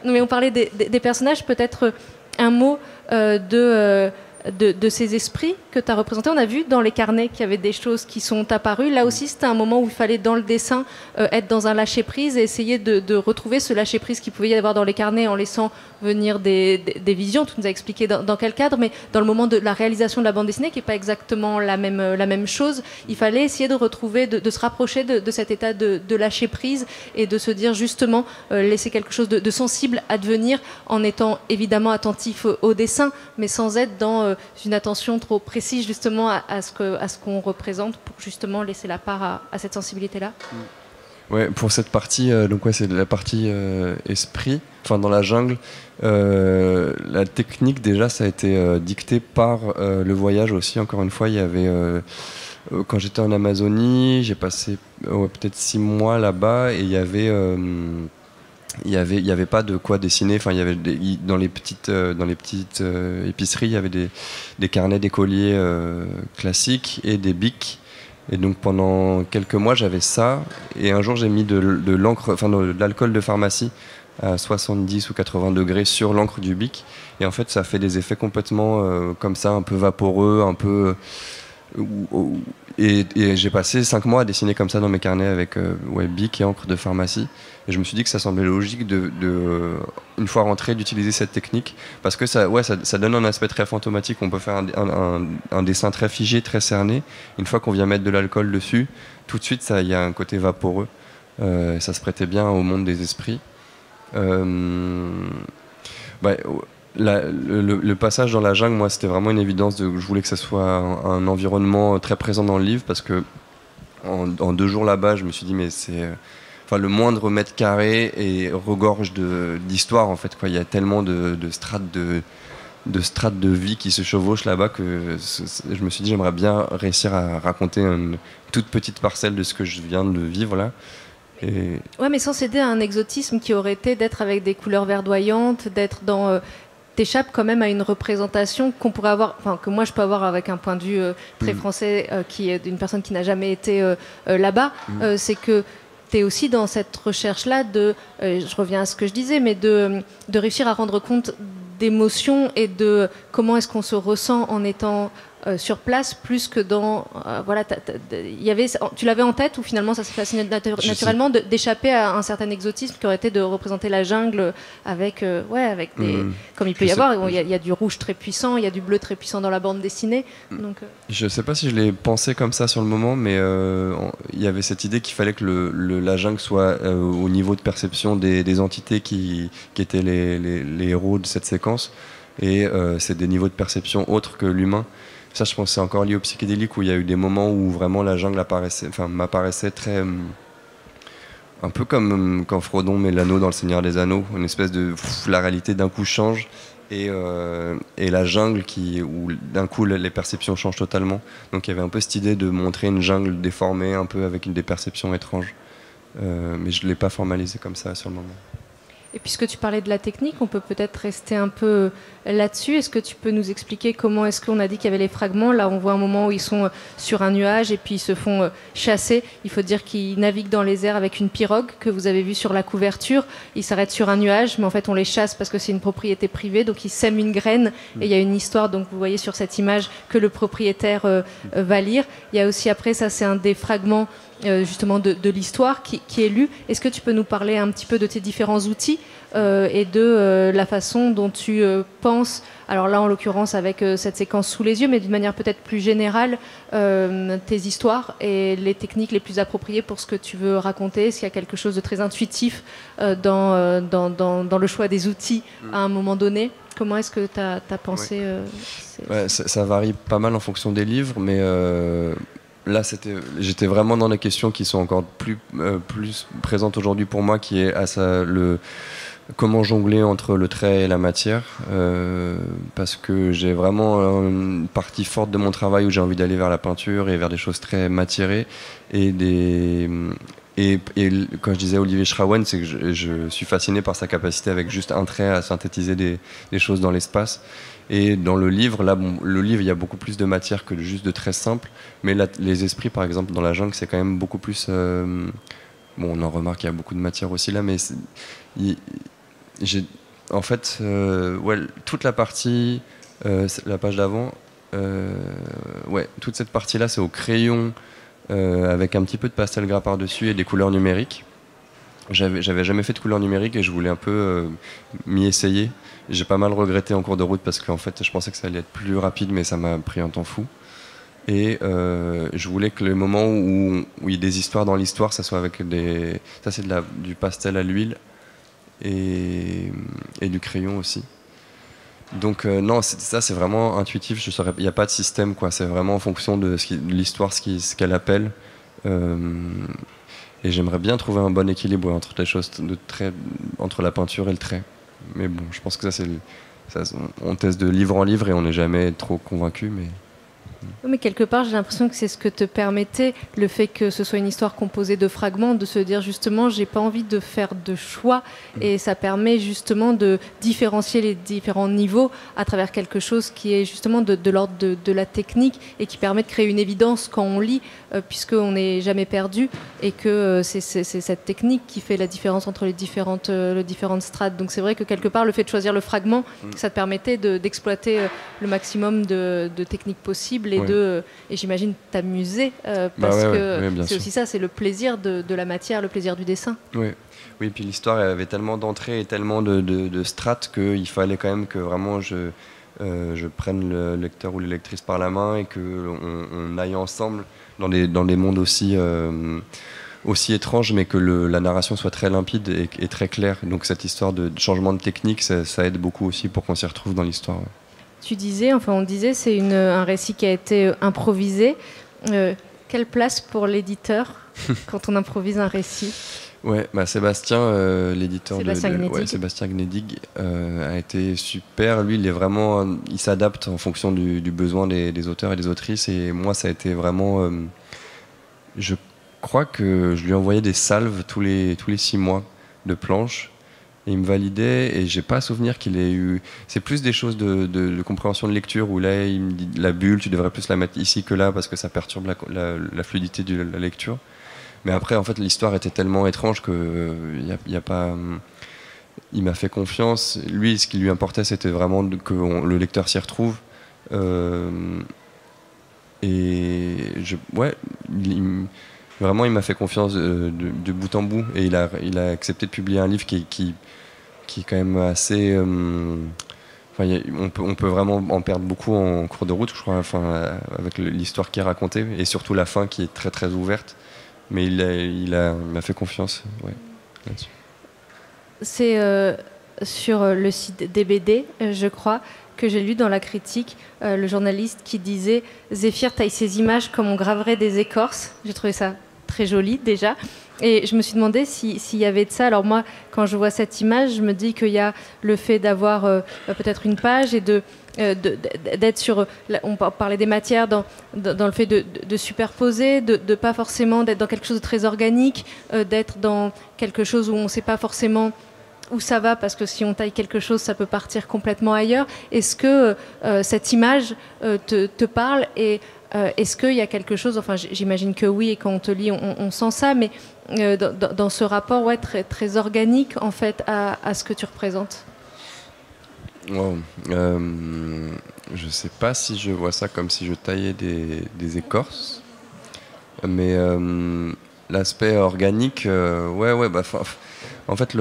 mais on parlait des, des personnages, peut-être un mot de de, ces esprits que tu as représentés. On a vu dans les carnets qu'il y avait des choses qui sont apparues. Là aussi, c'était un moment où il fallait, dans le dessin, euh, être dans un lâcher-prise et essayer de, retrouver ce lâcher-prise qu'il pouvait y avoir dans les carnets en laissant venir des, visions. Tu nous as expliqué dans, quel cadre, mais dans le moment de la réalisation de la bande dessinée, qui n'est pas exactement la même, la même chose, il fallait essayer de retrouver, de, se rapprocher de, cet état de, lâcher-prise et de se dire justement, euh, laisser quelque chose de, sensible advenir en étant évidemment attentif au, dessin, mais sans être dans... Une attention trop précise justement à, à ce qu'on représente pour justement laisser la part à, cette sensibilité-là mm. Ouais, pour cette partie, euh, donc ouais, c'est la partie euh, esprit, enfin dans la jungle. Euh, la technique déjà, ça a été dicté par le voyage aussi. Encore une fois, il y avait quand j'étais en Amazonie, j'ai passé peut-être six mois là-bas et il y avait il n'y avait, y avait pas de quoi dessiner. Enfin, il y avait dans les petites, euh, dans les petites euh, épiceries, il y avait des, des carnets d'écoliers euh, classiques et des bics. Et donc pendant quelques mois, j'avais ça. Et un jour, j'ai mis de, enfin de, l'alcool de pharmacie à 70 ou 80 degrés sur l'encre du bic. Et en fait, ça fait des effets complètement comme ça, un peu vaporeux, un peu et, j'ai passé cinq mois à dessiner comme ça dans mes carnets avec euh, bic et encre de pharmacie. Et je me suis dit que ça semblait logique, de, une fois rentré, d'utiliser cette technique. Parce que ça, ouais, ça, donne un aspect très fantomatique. On peut faire un, dessin très figé, très cerné. Une fois qu'on vient mettre de l'alcool dessus, tout de suite, il y a un côté vaporeux. Euh, ça se prêtait bien au monde des esprits. Euh, le, passage dans la jungle, moi, c'était vraiment une évidence. De, je voulais que ça soit un, environnement très présent dans le livre parce que en, deux jours là-bas, je me suis dit, mais c'est. Enfin, le moindre mètre carré et regorge d'histoire, en fait. Quoi. Il y a tellement de, de strates de, de strates de vie qui se chevauchent là-bas que je me suis dit, j'aimerais bien réussir à raconter une toute petite parcelle de ce que je viens de vivre là. Et... Ouais, mais sans céder à un exotisme qui aurait été d'être avec des couleurs verdoyantes, d'être dans euh, t'échappes quand même à une représentation qu'on pourrait avoir, enfin que moi je peux avoir avec un point de vue euh, très mm. français, euh, qui est d'une personne qui n'a jamais été euh, là-bas, mm. c'est que tu es aussi dans cette recherche-là de, je reviens à ce que je disais, mais de réussir à rendre compte d'émotions et de comment est-ce qu'on se ressent en étant euh, sur place plus que dans euh, voilà il y avait tu l'avais en tête ou finalement ça s'est fait naturellement d'échapper à un certain exotisme qui aurait été de représenter la jungle avec euh, ouais avec des hmm. comme il peut y avoir il y, a du rouge très puissant il y a du bleu très puissant dans la bande dessinée hmm. donc je sais pas si je l'ai pensé comme ça sur le moment mais il y avait cette idée qu'il fallait que le, la jungle soit au niveau de perception des, entités qui, qui étaient les, les, les, héros de cette séquence. Et c'est des niveaux de perception autres que l'humain ça, je pense c'est encore lié au psychédélique où il y a eu des moments où vraiment la jungle m'apparaissait très. Hum, un peu comme hum, quand Frodon met l'anneau dans Le Seigneur des Anneaux, une espèce de. la réalité d'un coup change et, euh, et, la jungle qui, où d'un coup les perceptions changent totalement. Donc il y avait un peu cette idée de montrer une jungle déformée, un peu avec une des perceptions étranges. Euh, mais je ne l'ai pas formalisé comme ça sur le moment. Et puisque tu parlais de la technique, on peut peut-être rester un peu là-dessus. Est-ce que tu peux nous expliquer comment est-ce qu'on a dit qu'il y avait les fragments? Là, on voit un moment où ils sont euh, sur un nuage et puis ils se font euh, chasser. Il faut dire qu'ils naviguent dans les airs avec une pirogue que vous avez vue sur la couverture. Ils s'arrêtent sur un nuage, mais en fait, on les chasse parce que c'est une propriété privée. Donc, ils sèment une graine et il y a une histoire. Donc, vous voyez sur cette image que le propriétaire euh, va lire. Il y a aussi après, ça, c'est un des fragments justement de, l'histoire qui, est lue. Est-ce que tu peux nous parler un petit peu de tes différents outils euh, et de euh, la façon dont tu penses, alors là en l'occurrence avec cette séquence sous les yeux, mais d'une manière peut-être plus générale, tes histoires et les techniques les plus appropriées pour ce que tu veux raconter. Est-ce qu'il y a quelque chose de très intuitif dans, dans, le choix des outils mm. à un moment donné? Comment est-ce que tu as, pensé ça, ça, varie pas mal en fonction des livres, mais là, j'étais vraiment dans des questions qui sont encore plus, euh, plus présentes aujourd'hui pour moi, qui est à ça, le, comment jongler entre le trait et la matière, euh, parce que j'ai vraiment une partie forte de mon travail où j'ai envie d'aller vers la peinture et vers des choses très matiérées et des et, quand je disais Olivier Schrawen, c'est que je, suis fasciné par sa capacité avec juste un trait à synthétiser des, choses dans l'espace. Et dans le livre, là, le livre, il y a beaucoup plus de matière que juste de très simple. Mais les esprits, par exemple, dans la jungle, c'est quand même beaucoup plus. Euh, bon, on en remarque qu'il y a beaucoup de matière aussi là, mais en fait, euh, toute la partie, euh, la page d'avant, ouais, toute cette partie-là, c'est au crayon avec un petit peu de pastel gras par-dessus et des couleurs numériques. J'avais, jamais fait de couleurs numériques et je voulais un peu m'y essayer. J'ai pas mal regretté en cours de route parce qu'en fait, je pensais que ça allait être plus rapide, mais ça m'a pris un temps fou. Et euh, je voulais que le moment où, il y a des histoires dans l'histoire, ça soit avec des. Ça, c'est du pastel à l'huile et, du crayon aussi. Donc, euh, non, ça, c'est vraiment intuitif. Il n'y a pas de système, quoi. C'est vraiment en fonction de, l'histoire, ce qu'elle appelle. Euh, et j'aimerais bien trouver un bon équilibre entre les choses, de trait, entre la peinture et le trait. Mais bon, je pense que ça, c'est. On teste de livre en livre et on n'est jamais trop convaincu, mais. Mais quelque part, j'ai l'impression que c'est ce que te permettait le fait que ce soit une histoire composée de fragments, de se dire justement, j'ai pas envie de faire de choix, mm. et ça permet justement de différencier les différents niveaux à travers quelque chose qui est justement de, l'ordre de, la technique et qui permet de créer une évidence quand on lit, euh, puisqu'on n'est jamais perdu et que euh, c'est cette technique qui fait la différence entre les différentes, euh, les différentes strates. Donc c'est vrai que quelque part, le fait de choisir le fragment, mm. ça te permettait d'exploiter le maximum de, de techniques possibles et de et j'imagine t'amuser euh, bah parce que c'est aussi ça, c'est le plaisir de, la matière, le plaisir du dessin. Oui, oui. Puis l'histoire avait tellement d'entrées et tellement de, de, strates qu'il fallait quand même que vraiment je euh, je prenne le lecteur ou l'électrice par la main et que on, aille ensemble dans des dans des mondes aussi euh, aussi étrange, mais que la narration soit très limpide et, très claire. Donc cette histoire de, changement de technique, ça, aide beaucoup aussi pour qu'on s'y retrouve dans l'histoire. Tu disais, enfin on disait, c'est un récit qui a été improvisé. quelle place pour l'éditeur quand on improvise un récit? Ouais, bah Sébastien, euh, l'éditeur de, Sébastien Gnedig euh, a été super. Lui, il est vraiment, il s'adapte en fonction du, besoin des, auteurs et des autrices. Et moi, ça a été vraiment, euh, je crois que je lui envoyais des salves tous les tous les six mois de planches. Il me validait et j'ai pas souvenir qu'il ait eu. C'est plus des choses de, compréhension de lecture où là, il me dit la bulle, tu devrais plus la mettre ici que là parce que ça perturbe la, fluidité de la lecture. Mais après, en fait, l'histoire était tellement étrange que il euh, a, pas. Euh, il m'a fait confiance. Lui, ce qui lui importait, c'était vraiment que le lecteur s'y retrouve. Euh, et je, ouais, vraiment, il m'a fait confiance de, bout en bout. Et il a, accepté de publier un livre qui, est quand même assez. enfin, on, peut, vraiment en perdre beaucoup en cours de route, je crois, enfin, avec l'histoire qui est racontée, et surtout la fin qui est très très ouverte mais il, m'a fait confiance ouais, là-dessus. C'est euh, sur euh, le site DBD, euh, je crois, que j'ai lu dans la critique le journaliste qui disait Zéphyr taille ses images comme on graverait des écorces. J'ai trouvé ça très joli déjà. Et je me suis demandé s'il y avait de ça. Alors moi, quand je vois cette image, je me dis qu'il y a le fait d'avoir peut-être une page et de euh, d'être sur. On parlait des matières dans, dans le fait de, superposer, de, ne pas forcément d'être dans quelque chose de très organique, euh, d'être dans quelque chose où on ne sait pas forcément où ça va parce que si on taille quelque chose, ça peut partir complètement ailleurs. Est-ce que euh, cette image te, te, parle et est-ce qu'il y a quelque chose, enfin j'imagine que oui, et quand on te lit, on, sent ça, mais dans, ce rapport ouais, très, organique en fait à, ce que tu représentes? Euh, je sais pas si je vois ça comme si je taillais des, écorces, mais euh, l'aspect organique, euh, ouais, ouais, bah, en fait,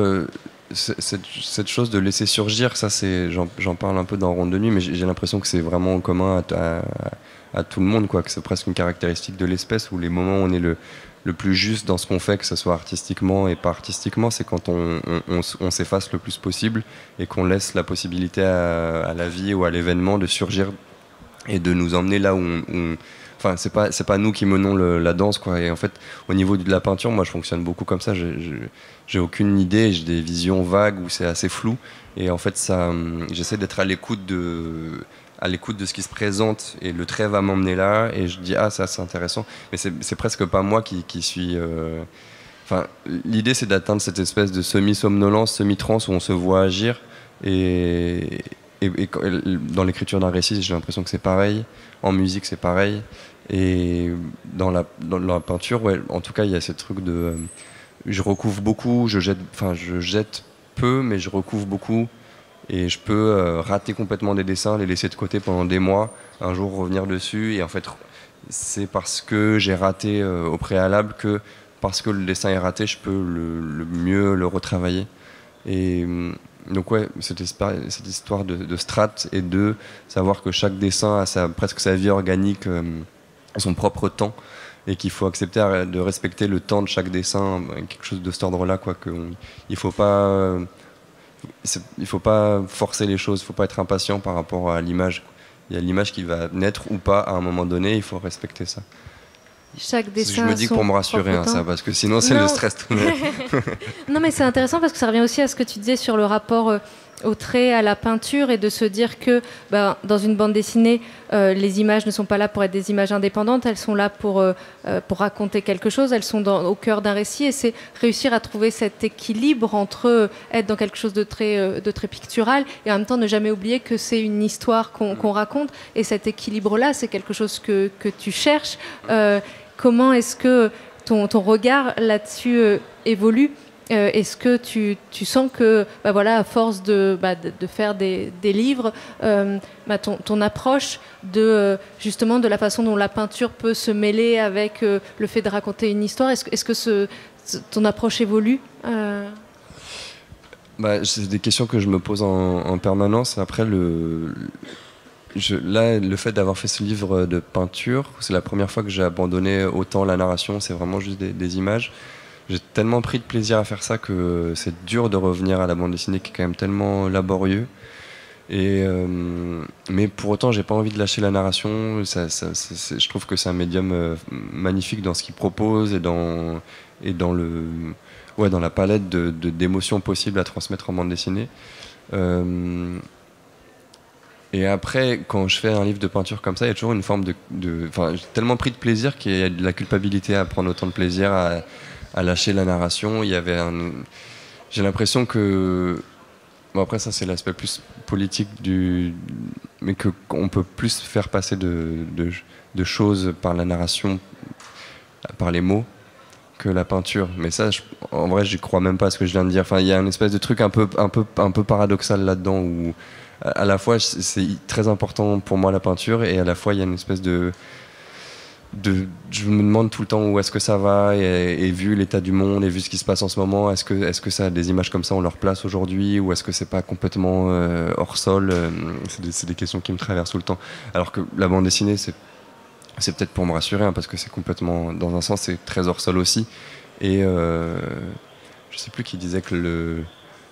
cette, chose de laisser surgir, ça, j'en parle un peu dans Ronde de Nuit, mais j'ai l'impression que c'est vraiment commun à, à, tout le monde, quoi, que c'est presque une caractéristique de l'espèce où les moments où on est le, le plus juste dans ce qu'on fait, que ce soit artistiquement et pas artistiquement, c'est quand on, on, s'efface le plus possible et qu'on laisse la possibilité à, la vie ou à l'événement de surgir et de nous emmener là où on. enfin, c'est pas c'est pas nous qui menons la danse quoi. Et en fait, au niveau de la peinture, moi, je fonctionne beaucoup comme ça. J'ai aucune idée, j'ai des visions vagues où c'est assez flou. Et en fait, ça, j'essaie d'être à l'écoute de à l'écoute de ce qui se présente et le trait va m'emmener là et je dis ah ça c'est intéressant. Mais c'est presque pas moi qui, qui suis euh, l'idée c'est d'atteindre cette espèce de semi somnolence semi trance où on se voit agir et, et, dans l'écriture d'un récit j'ai l'impression que c'est pareil. En musique c'est pareil. Et dans la, dans la peinture ouais en tout cas il y a ce truc de euh, je recouvre beaucoup je jette je jette peu mais je recouvre beaucoup et je peux euh, rater complètement des dessins, les laisser de côté pendant des mois, un jour revenir dessus et en fait c'est parce que j'ai raté euh, au préalable que parce que le dessin est raté, je peux le, mieux le retravailler. Et hum, donc ouais, cette, cette histoire de, de strat et de savoir que chaque dessin a sa, presque sa vie organique, hum, son propre temps, et qu'il faut accepter de respecter le temps de chaque dessin, quelque chose de cet ordre-là, quoi. Que il faut pas il faut pas forcer les choses, il faut pas être impatient par rapport à l'image. Il y a l'image qui va naître ou pas à un moment donné, il faut respecter ça. Chaque dessin. Je me dis pour me rassurer, hein, ça, parce que sinon c'est le stress tout Non, mais c'est intéressant parce que ça revient aussi à ce que tu disais sur le rapport euh, au trait, à la peinture et de se dire que ben, dans une bande dessinée, euh, les images ne sont pas là pour être des images indépendantes, elles sont là pour, euh, euh, pour raconter quelque chose, elles sont au cœur d'un récit et c'est réussir à trouver cet équilibre entre être dans quelque chose de très, de très pictural et en même temps ne jamais oublier que c'est une histoire qu'on raconte et cet équilibre-là, c'est quelque chose que, que tu cherches. comment est-ce que ton, ton regard là-dessus évolue euh, est-ce que tu, sens que, bah voilà, à force de, bah, faire des, livres, euh, bah, ton, approche de euh, justement de la façon dont la peinture peut se mêler avec le fait de raconter une histoire, est-ce, est que ton approche évolue C'est des questions que je me pose en, permanence. Après, le, là, le fait d'avoir fait ce livre de peinture, c'est la première fois que j'ai abandonné autant la narration, c'est vraiment juste des, images. J'ai tellement pris de plaisir à faire ça que c'est dur de revenir à la bande dessinée qui est quand même tellement laborieux. Et, euh, mais pour autant, j'ai pas envie de lâcher la narration. Je trouve que c'est un médium euh, magnifique dans ce qu'il propose et dans, et dans, le, ouais, dans la palette d'émotions de, d'émotions possibles à transmettre en bande dessinée. Euh, et après, quand je fais un livre de peinture comme ça, il y a toujours une forme de. J'ai tellement pris de plaisir qu'il y a de la culpabilité à prendre autant de plaisir à, à lâcher la narration. Il y avait un. J'ai l'impression que. Bon, après, ça, c'est l'aspect plus politique du. Mais qu'on peut plus faire passer de, de, choses par la narration, par les mots, que la peinture. Mais ça, en vrai, j'y crois même pas à ce que je viens de dire. Enfin, il y a une espèce de truc un peu, un peu, un peu paradoxal là-dedans où à la fois c'est très important pour moi la peinture et à la fois il y a une espèce de, je me demande tout le temps où est-ce que ça va et, vu l'état du monde et vu ce qui se passe en ce moment est-ce que est-ce que ça des images comme ça ont leur place aujourd'hui ou est-ce que c'est pas complètement euh, hors sol euh, c'est des, des, questions qui me traversent tout le temps. Alors que la bande dessinée c'est c'est peut-être pour me rassurer hein, parce que c'est complètement dans un sens c'est très hors sol aussi. Et euh, je sais plus qui disait que le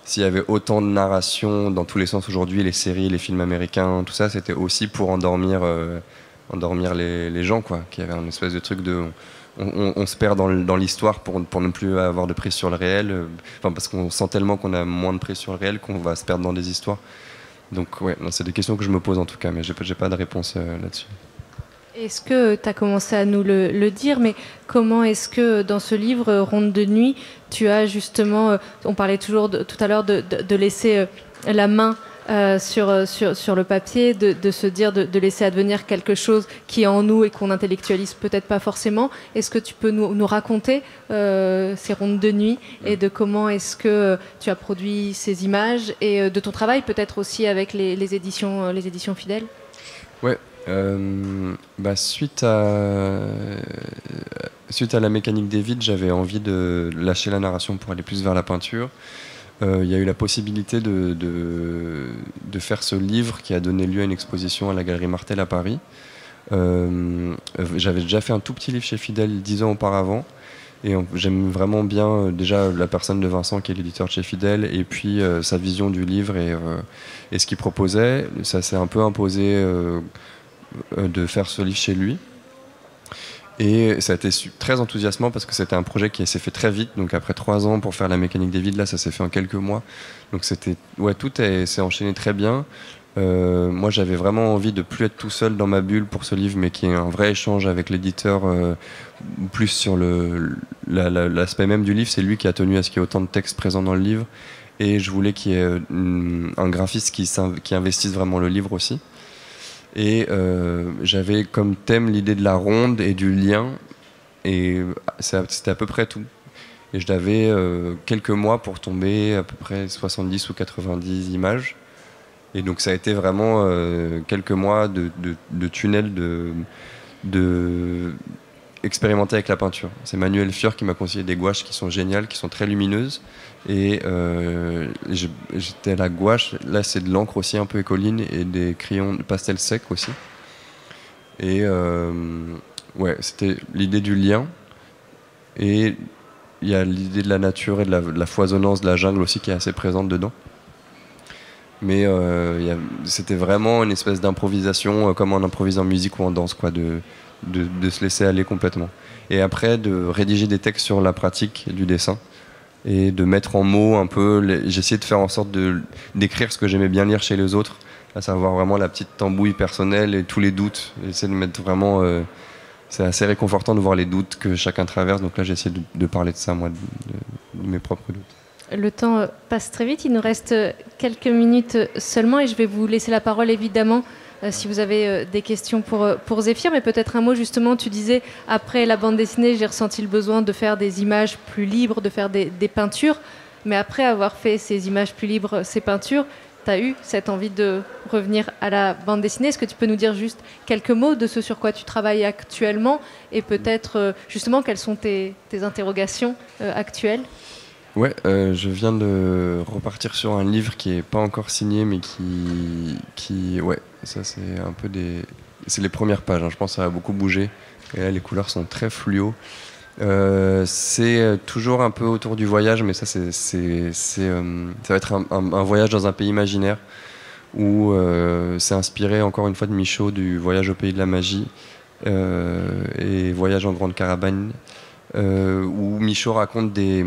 s'il y avait autant de narration dans tous les sens aujourd'hui, les séries, les films américains, tout ça, c'était aussi pour endormir, euh, endormir les, les, gens, quoi. Qu'il y avait un espèce de truc de. On, se perd dans l'histoire pour, pour ne plus avoir de prise sur le réel. Euh, enfin, parce qu'on sent tellement qu'on a moins de prise sur le réel qu'on va se perdre dans des histoires. Donc, ouais, c'est des questions que je me pose en tout cas, mais j'ai pas de réponse euh, là-dessus. Est-ce que tu as commencé à nous le, dire, mais comment est-ce que dans ce livre, Ronde de nuit, tu as justement, euh, on parlait toujours tout à l'heure de, laisser euh, la main euh, sur, sur, le papier, de, se dire de, laisser advenir quelque chose qui est en nous et qu'on intellectualise peut-être pas forcément. Est-ce que tu peux nous, raconter ces rondes de nuit et de comment est-ce que tu as produit ces images et de ton travail peut-être aussi avec les, les éditions, les éditions fidèles? Ouais, euh, bah, suite, à, suite à la mécanique des vides, j'avais envie de lâcher la narration pour aller plus vers la peinture. Euh, il y a eu la possibilité de, faire ce livre qui a donné lieu à une exposition à la Galerie Martel à Paris. Euh, j'avais déjà fait un tout petit livre chez Fidèle dix ans auparavant. Et j'aime vraiment bien déjà la personne de Vincent qui est l'éditeur de chez Fidèle et puis sa vision du livre et, et ce qu'il proposait. Ça s'est un peu imposé euh, de faire ce livre chez lui. Et ça a été très enthousiasmant parce que c'était un projet qui s'est fait très vite. Donc après trois ans pour faire la mécanique des vides, là ça s'est fait en quelques mois. Donc c'était ouais tout s'est enchaîné très bien. Euh, moi j'avais vraiment envie de plus être tout seul dans ma bulle pour ce livre, mais qui est un vrai échange avec l'éditeur, euh, plus sur l'aspect même du livre. C'est lui qui a tenu à ce qu'il y ait autant de textes présents dans le livre. Et je voulais qu'il y ait un graphiste qui investisse vraiment le livre aussi. Et euh, j'avais comme thème l'idée de la ronde et du lien. Et c'était à peu près tout. Et je l'avais euh, quelques mois pour tomber à peu près 70 ou 90 images. Et donc ça a été vraiment euh, quelques mois de, tunnel de expérimenter avec la peinture. C'est Manuel Fior qui m'a conseillé des gouaches qui sont géniales, qui sont très lumineuses. Et euh, j'étais à la gouache. Là, c'est de l'encre aussi un peu écoline et des crayons de pastel sec aussi. Et euh, ouais, c'était l'idée du lien. Et il y a l'idée de la nature et de la, foisonnance de la jungle aussi qui est assez présente dedans. Mais euh, c'était vraiment une espèce d'improvisation, comme en improvisant en musique ou en danse, quoi, de, de, se laisser aller complètement. Et après, de rédiger des textes sur la pratique du dessin et de mettre en mots un peu. J'essayais de faire en sorte d'écrire ce que j'aimais bien lire chez les autres, à savoir vraiment la petite tambouille personnelle et tous les doutes. J'essaie de mettre vraiment. Euh, c'est assez réconfortant de voir les doutes que chacun traverse. Donc là, j'essaie de, parler de ça, moi, de, mes propres doutes. Le temps euh, passe très vite. Il nous reste euh, quelques minutes seulement et je vais vous laisser la parole évidemment si vous avez euh, des questions pour, euh, pour Zéphyr, mais peut-être un mot justement, tu disais, après la bande dessinée, j'ai ressenti le besoin de faire des images plus libres, de faire des, peintures, mais après avoir fait ces images plus libres, ces peintures, tu as eu cette envie de revenir à la bande dessinée. Est-ce que tu peux nous dire juste quelques mots de ce sur quoi tu travailles actuellement et peut-être justement quelles sont tes, interrogations actuelles? Ouais, je viens de repartir sur un livre qui est pas encore signé, mais qui, qui ouais, ça c'est un peu des, c'est les premières pages. Hein. Je pense que ça va beaucoup bouger. Et là, les couleurs sont très fluo. c'est toujours un peu autour du voyage, mais ça, c'est, c'est, ça va être un, voyage dans un pays imaginaire où c'est inspiré encore une fois de Michaud du voyage au pays de la magie et voyage en grande caravane euh, où Michaud raconte des,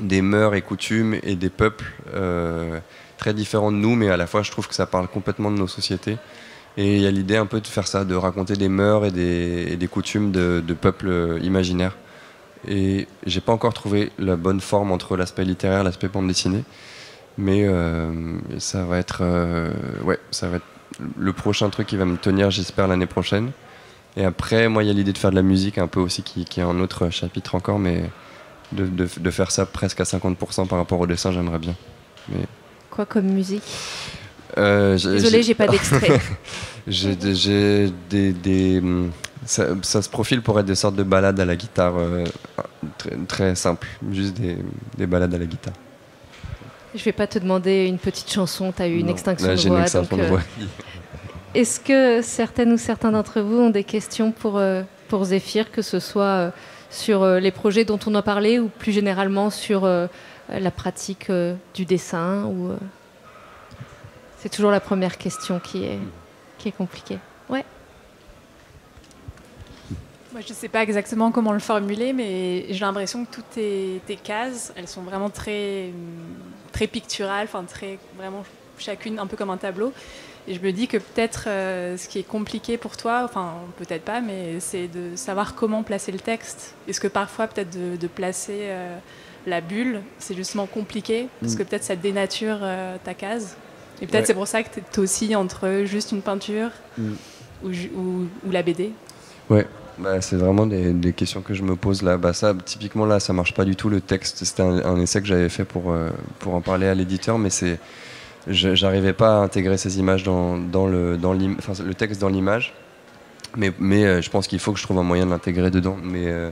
des mœurs et coutumes et des peuples euh, très différents de nous, mais à la fois je trouve que ça parle complètement de nos sociétés. Et il y a l'idée un peu de faire ça, de raconter des mœurs et des, coutumes de, peuples imaginaires. Et j'ai pas encore trouvé la bonne forme entre l'aspect littéraire et l'aspect bande dessinée. Mais euh, ça va être, ouais, ça va être le prochain truc qui va me tenir, j'espère, l'année prochaine. Et après, moi, il y a l'idée de faire de la musique un peu aussi, qui, est un autre chapitre encore, mais de, faire ça presque à 50% par rapport au dessin, j'aimerais bien. Quoi comme musique euh, Désolé, j'ai pas d'extrait. j'ai des, des, ça, se profile pour être des sortes de balades à la guitare euh, très, très simples, juste des, des, balades à la guitare. Je vais pas te demander une petite chanson, tu as eu une extinction de voix. Euh, voix. Est-ce que certaines ou certains d'entre vous ont des questions pour, euh, pour Zéphyr, que ce soit sur les projets dont on a parlé ou plus généralement sur la pratique du dessin ou, C'est toujours la première question qui est, qui est compliquée. Ouais. Moi, je ne sais pas exactement comment le formuler, mais j'ai l'impression que toutes tes, cases, elles sont vraiment très, très picturales, enfin très vraiment chacune un peu comme un tableau. Et je me dis que peut-être euh, ce qui est compliqué pour toi, enfin peut-être pas, mais c'est de savoir comment placer le texte. Est-ce que parfois peut-être de, placer euh, la bulle, c'est justement compliqué, parce mm. que peut-être ça dénature euh, ta case. Et peut-être c'est pour ça que tu es aussi entre juste une peinture mm. ou, ou, la BD. Ouais, bah, c'est vraiment des, questions que je me pose là. Bah, ça, typiquement là, ça marche pas du tout le texte. C'était un, un, essai que j'avais fait pour, pour en parler à l'éditeur, mais c'est j'arrivais pas à intégrer ces images dans, dans le, dans enfin, le texte dans l'image. Mais, mais euh, je pense qu'il faut que je trouve un moyen de l'intégrer dedans. Mais euh,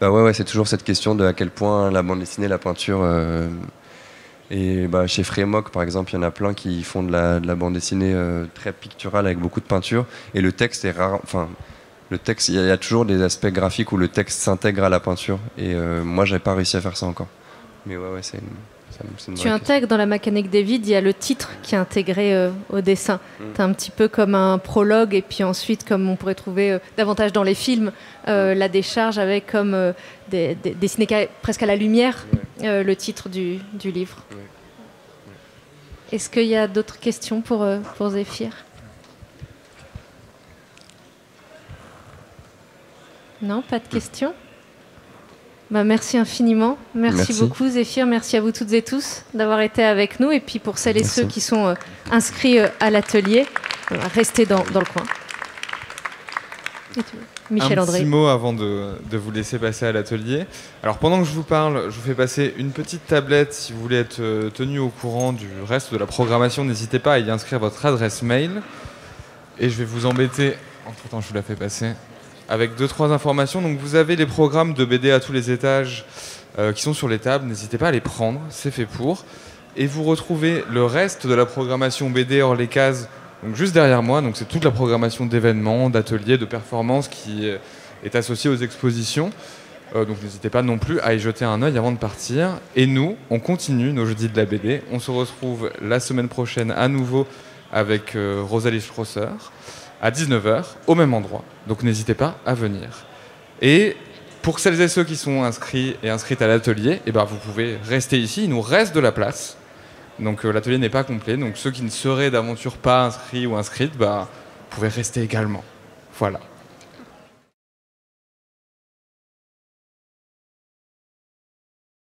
bah ouais, ouais c'est toujours cette question de à quel point la bande dessinée, la peinture. Euh, et bah, chez Frémoc, par exemple, il y en a plein qui font de la, de la bande dessinée très picturale avec beaucoup de peinture. Et le texte est rare. Enfin, le texte, il y, a toujours des aspects graphiques où le texte s'intègre à la peinture. Et moi, j'avais pas réussi à faire ça encore. Mais ouais, ouais, c'est tu intègres dans la mécanique des vides, il y a le titre qui est intégré euh, au dessin. Mm. Tu un petit peu comme un prologue, et puis ensuite, comme on pourrait trouver euh, davantage dans les films, euh, mm. la décharge avec comme des, dessiné presque à la lumière le titre du, du livre. Est-ce qu'il y a d'autres questions pour, pour Zéphyr? Non, pas de questions? Bah, merci infiniment. Merci, beaucoup Zéphir. Merci à vous toutes et tous d'avoir été avec nous. Et puis pour celles et ceux qui sont euh, inscrits euh, à l'atelier, euh, restez dans, dans, le coin. Michel Un petit mot avant de, de, vous laisser passer à l'atelier. Alors pendant que je vous parle, je vous fais passer une petite tablette. Si vous voulez être tenu au courant du reste de la programmation, n'hésitez pas à y inscrire votre adresse mail. Et je vais vous embêter, entre temps je vous la fais passer, avec deux trois informations. Donc vous avez les programmes de BD à tous les étages euh, qui sont sur les tables. N'hésitez pas à les prendre, c'est fait pour. Et vous retrouvez le reste de la programmation BD hors les cases, donc juste derrière moi. Donc c'est toute la programmation d'événements, d'ateliers, de performances qui est associée aux expositions. Euh, donc n'hésitez pas non plus à y jeter un œil avant de partir. Et nous, on continue nos jeudis de la BD. On se retrouve la semaine prochaine à nouveau avec euh, Rosalie Schrosser à 19h au même endroit. Donc n'hésitez pas à venir. Et pour celles et ceux qui sont inscrits et inscrites à l'atelier, eh ben, vous pouvez rester ici. Il nous reste de la place. Donc euh, l'atelier n'est pas complet. Donc ceux qui ne seraient d'aventure pas inscrits ou inscrites, bah, vous pouvez rester également. Voilà.